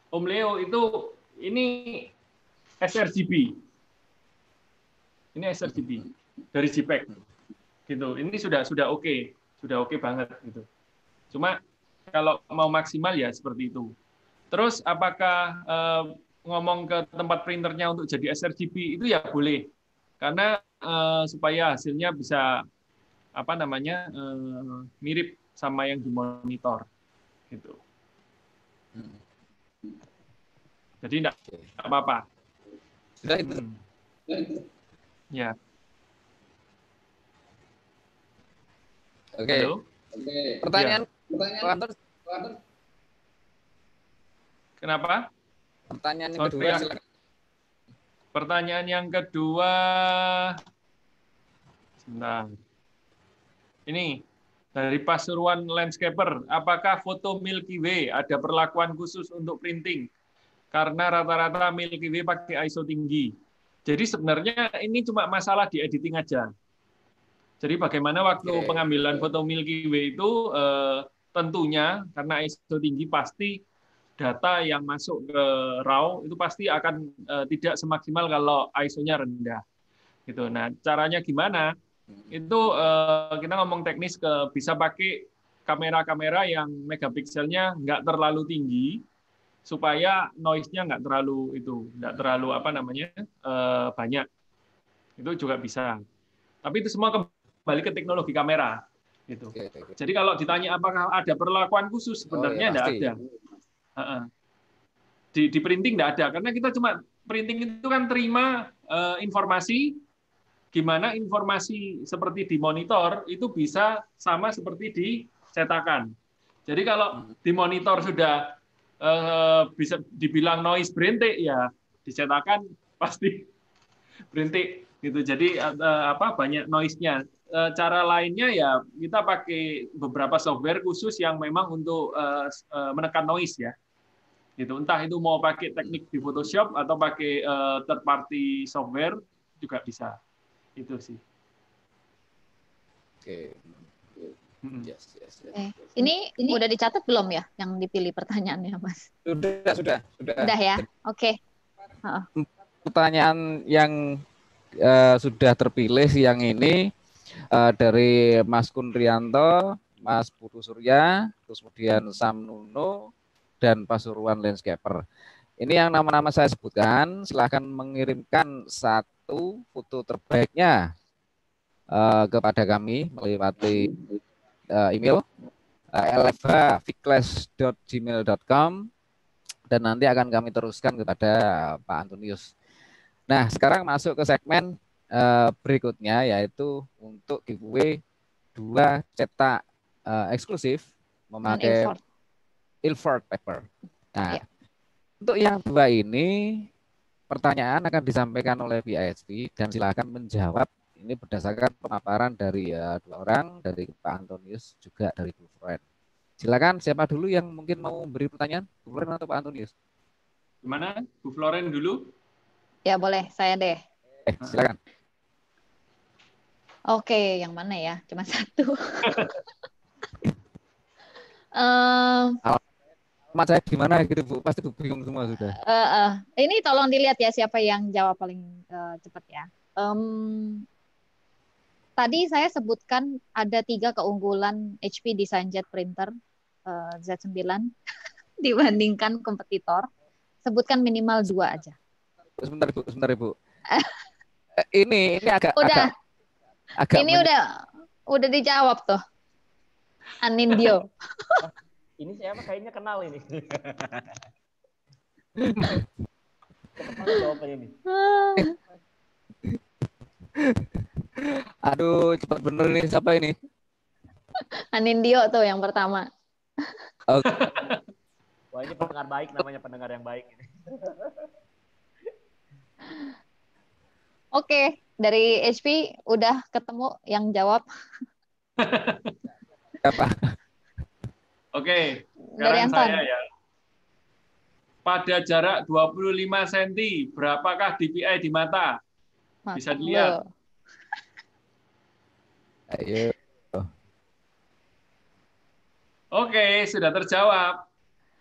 Om Leo itu ini sRGB. Ini sRGB dari JPEG. Gitu. Ini sudah sudah oke, okay. sudah oke okay banget gitu. Cuma kalau mau maksimal ya seperti itu. Terus apakah eh, ngomong ke tempat printernya untuk jadi sRGB itu ya boleh. Karena eh, supaya hasilnya bisa apa namanya eh, mirip sama yang dimonitor gitu. Jadi enggak apa-apa. Hmm. Ya. Oke. Okay. Oke. Pertanyaan ya. pertanyaan Kenapa? Pertanyaan yang kedua silakan. Pertanyaan yang kedua Sebentar. Ini dari Pasuruan Landscaper, apakah foto Milky Way ada perlakuan khusus untuk printing? Karena rata-rata Milky Way pakai ISO tinggi. Jadi sebenarnya ini cuma masalah di editing aja. Jadi bagaimana waktu okay. pengambilan foto Milky Way itu eh, tentunya karena ISO tinggi pasti data yang masuk ke RAW itu pasti akan eh, tidak semaksimal kalau ISO-nya rendah. Gitu. Nah, caranya gimana? itu uh, kita ngomong teknis ke bisa pakai kamera-kamera yang megapikselnya nggak terlalu tinggi supaya noise-nya nggak terlalu itu nggak terlalu apa namanya uh, banyak itu juga bisa tapi itu semua kembali ke teknologi kamera gitu jadi kalau ditanya apakah ada perlakuan khusus sebenarnya tidak oh, ya, ada uh -uh. di di printing tidak ada karena kita cuma printing itu kan terima uh, informasi gimana informasi seperti di monitor itu bisa sama seperti di cetakan. Jadi kalau hmm. di monitor sudah uh, bisa dibilang noise berintik ya di cetakan pasti *laughs* berintik gitu. Jadi uh, apa banyak noise-nya. Uh, cara lainnya ya kita pakai beberapa software khusus yang memang untuk uh, uh, menekan noise ya. Gitu. Entah itu mau pakai teknik di Photoshop atau pakai uh, third party software juga bisa itu sih oke Yes, yes, yes, eh, ini, ini udah dicatat belum ya yang dipilih pertanyaannya, Mas? Sudah, sudah, sudah. Sudah ya. Oke. Okay. Pertanyaan yang uh, sudah terpilih siang ini uh, dari Mas Kunrianto, Mas Putu Surya, terus kemudian Sam Nuno dan Pasuruan Landscaper. Ini yang nama-nama saya sebutkan. Silahkan mengirimkan satu foto terbaiknya uh, kepada kami melewati uh, email uh, dan nanti akan kami teruskan kepada Pak Antonius. Nah, sekarang masuk ke segmen uh, berikutnya yaitu untuk giveaway dua cetak uh, eksklusif memakai Ilford paper. Nah, ya. untuk yang dua ini pertanyaan akan disampaikan oleh PISP dan silakan menjawab ini berdasarkan pemaparan dari ya, dua orang dari Pak Antonius juga dari Bu Floren. Silakan siapa dulu yang mungkin mau beri pertanyaan, Bu Floren atau Pak Antonius? Gimana? Bu Floren dulu? Ya boleh, saya deh. Eh, silakan. Oke, yang mana ya? Cuma satu. *laughs* um, Mat saya gimana gitu Bu, pasti bingung semua sudah. Uh, uh, ini tolong dilihat ya siapa yang jawab paling uh, cepat ya. Um, tadi saya sebutkan ada tiga keunggulan HP DesignJet printer uh, Z9 *laughs* dibandingkan kompetitor. Sebutkan minimal dua aja. Sebentar Bu, sebentar Ibu. *laughs* ini ini agak udah agak, agak ini udah udah dijawab tuh. Anindyo. *laughs* ini siapa kayaknya kenal ini. *laughs* ini. Aduh, cepat bener nih siapa ini? Anindio tuh yang pertama. Oke. Wah ini pendengar baik namanya pendengar yang baik ini. Oke, dari HP udah ketemu yang jawab. *laughs* Apa? Oke, Dari sekarang Anton. saya ya. Pada jarak 25 cm, berapakah DPI di mata? Bisa dilihat. Ayo. Oke, sudah terjawab.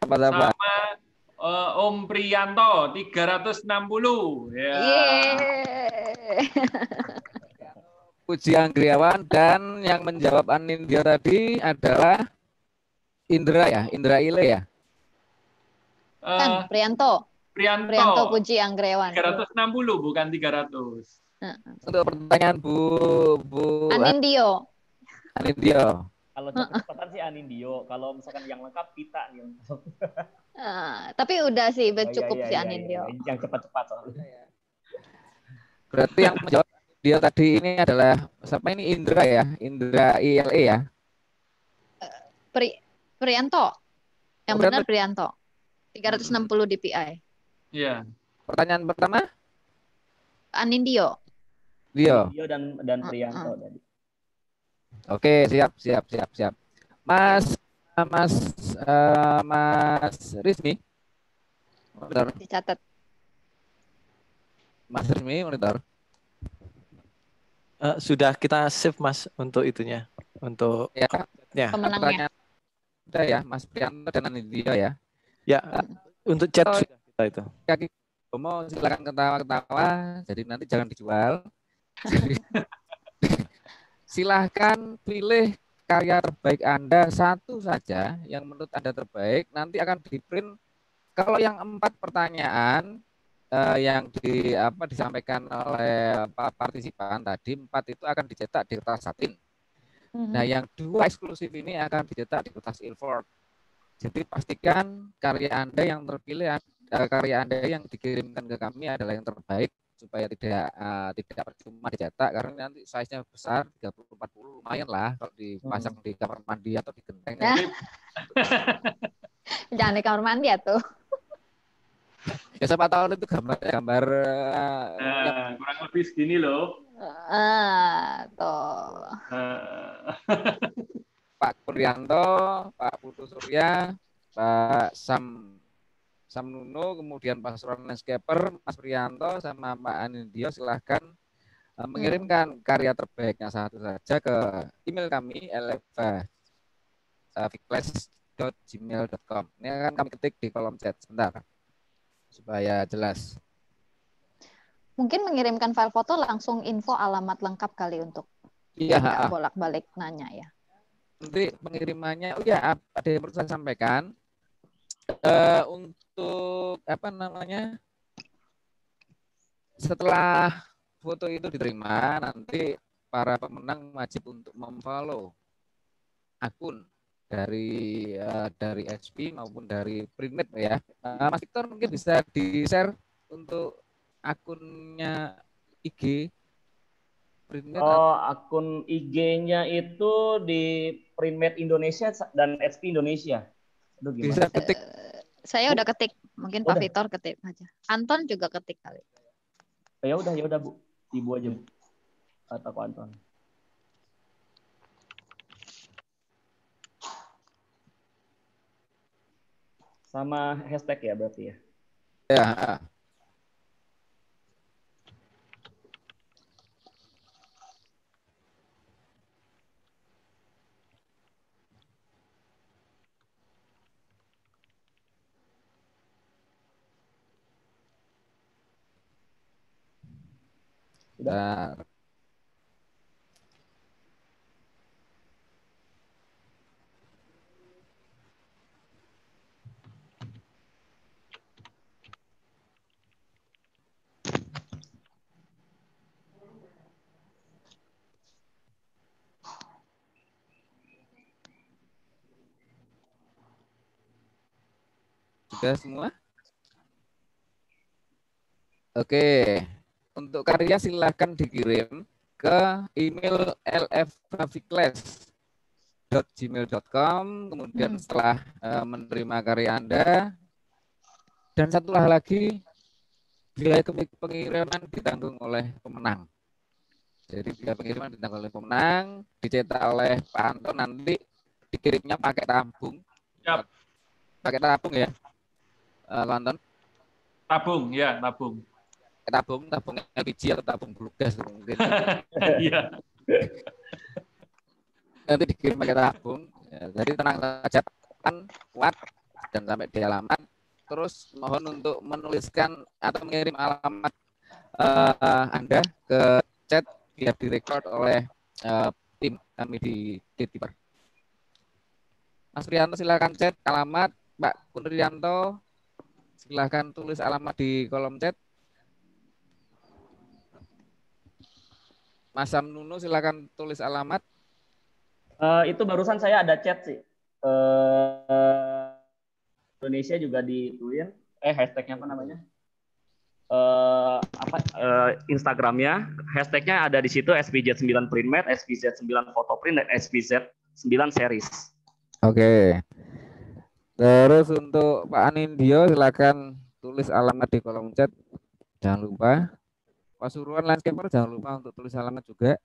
Apa apa? Sama eh, Om Priyanto 360. Ya. Yeay. Puji Anggriawan dan yang menjawab Anindya tadi adalah Indra ya, Indra Ile ya. Eh, Kan Prianto, Priyanto, Prianto Puji Anggrewan. 360 bukan 300. Untuk pertanyaan Bu Bu Anindyo. Anindya. Kalau cepet-cepetan sih Anindio. Kalau misalkan yang lengkap Pita nih. Ah, tapi udah sih, Oh, iya, cukup iya, si iya, Anindyo. iya. Yang cepat-cepat soalnya. Berarti yang menjawab dia tadi ini adalah siapa ini Indra ya, Indra ILE ya. Pri, Prianto. Yang Oh, benar Prianto. 360 DPI. Iya. Pertanyaan pertama, Anindyo. Dio. Dio dan dan Uh, Prianto tadi. Oke, siap, siap, siap, siap. Mas, Mas, eh, Mas Rizmi, monitor. Dicatat. Mas Rizmi, monitor. Eh, sudah kita save mas untuk itunya, untuk Ya, ya, Pemenangnya. pertanyaan udah ya, Mas Prianto dan Anindya ya. ya untuk chat Oh, sudah kita itu. kaki mau silakan ketawa-ketawa jadi nanti jangan dijual *laughs* silahkan pilih karya terbaik anda satu saja yang menurut anda terbaik nanti akan di print kalau yang empat pertanyaan eh, yang di apa disampaikan oleh Pak partisipan tadi empat itu akan dicetak di kertas satin Mhm. Nah, yang dua eksklusif ini akan dicetak di kertas Ilford. Jadi pastikan karya Anda yang terpilih, eh, karya Anda yang dikirimkan ke kami adalah yang terbaik supaya tidak eh, tidak percuma dicetak karena nanti size-nya besar 30 40 lumayan lah kalau dipasang di kamar mandi atau di genteng. Nah. Jangan di kamar mandi ya tuh. Ya siapa tahu itu gambar gambar yang Nah, kurang lebih segini loh. Ah, tuh. Nah, Pak Puryanto, Pak Putu Surya, Pak Sam Sam Nuno, kemudian Pak Suran Landscaper, Mas Prianto, sama Pak Anindyo silahkan eh, mengirimkan karya terbaiknya satu saja ke email kami eleva@gmail.com. Ini akan kami ketik di kolom chat sebentar supaya jelas. Mungkin mengirimkan file foto langsung info alamat lengkap kali untuk Iya, nggak bolak-balik nanya ya. nanti pengirimannya oh ya ada yang perlu saya sampaikan Eh, untuk apa namanya setelah foto itu diterima nanti para pemenang wajib untuk memfollow akun dari eh, dari HP maupun dari Printnet ya Eh, Mas Victor mungkin bisa di share untuk akunnya IG Printnet Oh, akun IG-nya itu di Printmate Indonesia dan HP Indonesia. Aduh gimana? bisa ketik Eh, saya udah ketik, mungkin Pak Udah. Victor ketik aja. Anton juga ketik kali. Ya udah, ya udah Bu. Ibu aja Bu. Kataku Anton. Sama hashtag ya berarti ya. ya Bentar. Sudah semua? Oke. Untuk karya silahkan dikirim ke email lfgraphiclass gmail.com kemudian Hmm. setelah eh, menerima karya Anda dan satu hal lagi biaya pengiriman ditanggung oleh pemenang. Jadi biaya pengiriman ditanggung oleh pemenang, dicetak oleh Pak Anton nanti dikirimnya pakai tabung. Yap. Pakai tabung ya. Eh, Pak Anton, Tabung, ya, tabung. Tabung, tabung LPG atau tabung blue gas mungkin. *laughs* Iya. nanti dikirim pakai tabung. Ya, jadi tenang saja, kan kuat dan sampai di alamat. Terus mohon untuk menuliskan atau mengirim alamat eh, Anda ke chat biar direkod oleh eh, tim kami di Titiper. Mas Rianto silakan chat alamat Pak Kunrianto silakan tulis alamat di kolom chat. Mas Samnuno silakan tulis alamat. Eh, itu barusan saya ada chat sih. Eh, Indonesia juga dituin. Eh hashtagnya apa namanya? Eh, apa eh, Instagramnya hashtagnya ada di situ SPZ9 Printmat, SPZ9 Photoprint dan SPZ9 Series. Oke. Terus untuk Pak Anindyo silakan tulis alamat di kolom chat. Jangan lupa. Pak Suruhan Landscaper jangan lupa untuk tulis alamat juga.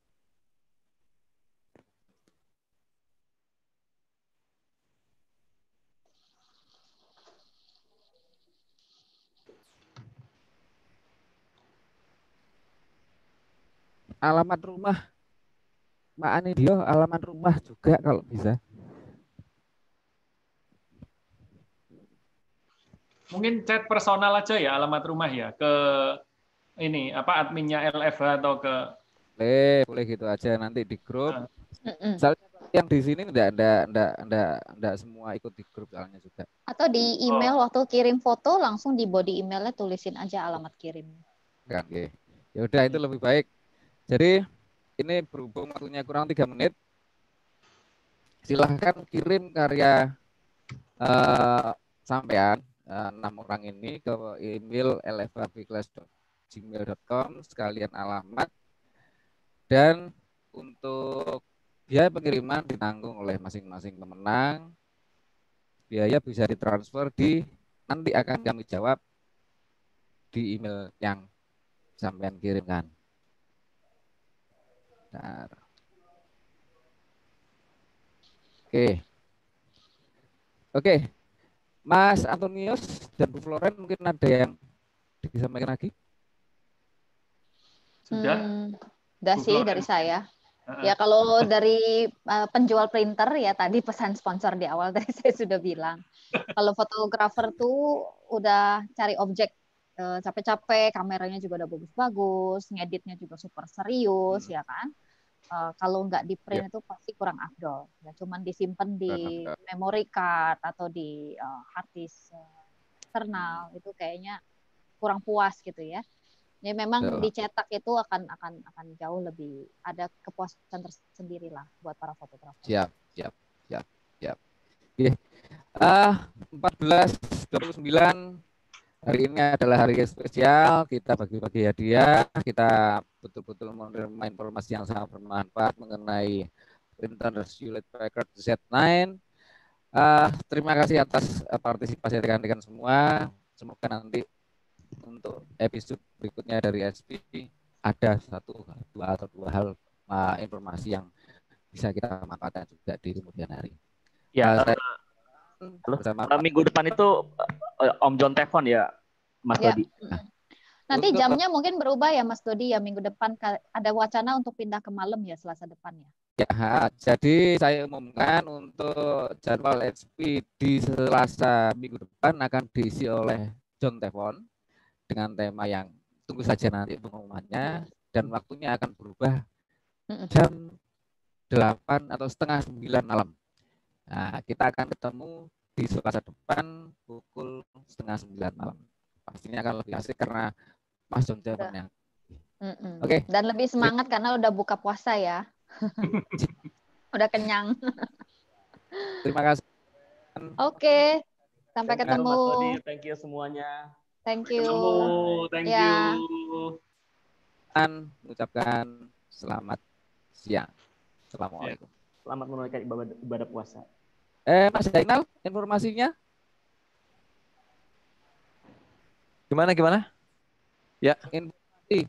Alamat rumah Pak Anindyo, alamat rumah juga kalau bisa. Mungkin chat personal aja ya alamat rumah ya ke ini apa adminnya LFH atau ke Boleh, boleh gitu aja nanti di grup. Ah. Mm-mm. Yang di sini enggak enggak enggak enggak enggak semua ikut di grup soalnya juga. Atau di email waktu kirim foto langsung di body emailnya tulisin aja alamat kirim. Kan, oke. Ya udah itu lebih baik. Jadi ini berhubung waktunya kurang tiga menit, silahkan kirim karya eh, sampean eh, enam orang ini ke email lfabclass.gmail.com sekalian alamat dan untuk biaya pengiriman ditanggung oleh masing-masing pemenang. Biaya bisa ditransfer di nanti akan kami jawab di email yang sampean kirimkan. Bentar. Oke. Oke. Mas Antonius dan Bu Floren mungkin ada yang disampaikan lagi? Sudah. Hmm, udah Bu sih dari saya. Heeh. Ya kalau dari uh, penjual printer ya tadi pesan sponsor di awal *laughs* tadi saya sudah bilang. Kalau fotografer tuh udah cari objek eh, capek-capek, kameranya juga udah bagus-bagus, ngeditnya juga super serius Hmm. ya kan. Eh, kalau nggak di print itu pasti kurang afdol. Ya cuman disimpan di memory card atau di eh, hard disk eksternal itu kayaknya kurang puas gitu ya. Ya memang Betul. dicetak itu akan akan akan jauh lebih ada kepuasan tersendiri lah buat para fotografer. Siap, siap, siap, siap. Oke. Ah, 14.29 hari ini adalah hari yang spesial. Kita bagi-bagi hadiah. Kita betul-betul menerima informasi yang sangat bermanfaat mengenai printer Hewlett Packard Z9. Ah, terima kasih atas eh, partisipasi rekan-rekan semua. Semoga nanti untuk episode berikutnya dari SP ada satu dua atau dua hal ah, informasi yang bisa kita manfaatkan juga di kemudian hari. Ya, Ah, saya- Halo? bersama eh, minggu depan itu eh, Om John telepon ya, Mas Ya. Dodi. Mm. Nanti Untuk- jamnya mungkin berubah ya Mas Dodi ya minggu depan ada wacana untuk pindah ke malam ya Selasa depan ya. Ya, jadi saya umumkan untuk jadwal HP di Selasa minggu depan akan diisi oleh John Tevon dengan tema yang tunggu saja nanti pengumumannya dan waktunya akan berubah jam 8 atau setengah 9 malam. Nah, kita akan ketemu di Selasa depan pukul setengah 9 malam. Pastinya akan lebih asik karena Mas John Tevon yang. Oke. Dan lebih semangat karena udah buka puasa ya. *laughs* udah kenyang. terima kasih. Oke. Sampai Thank you, ketemu. Thank you semuanya. Thank you. Ketemu. Thank Ya. you. Dan mengucapkan selamat siang. Assalamualaikum. Selamat menunaikan ibadah, ibadah puasa. Eh, Mas Zainal, informasinya? Gimana gimana? Ya. Informasi.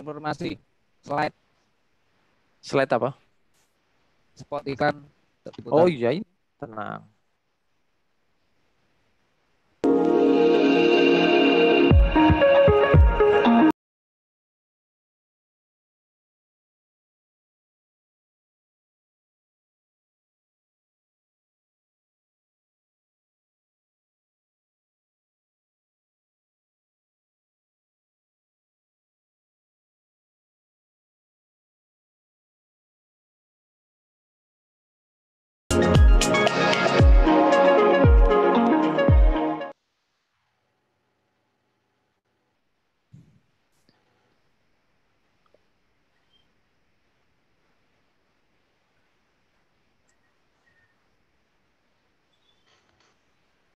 Informasi. Slide. Slide apa? Spot iklan. Oh iya ini. Tenang.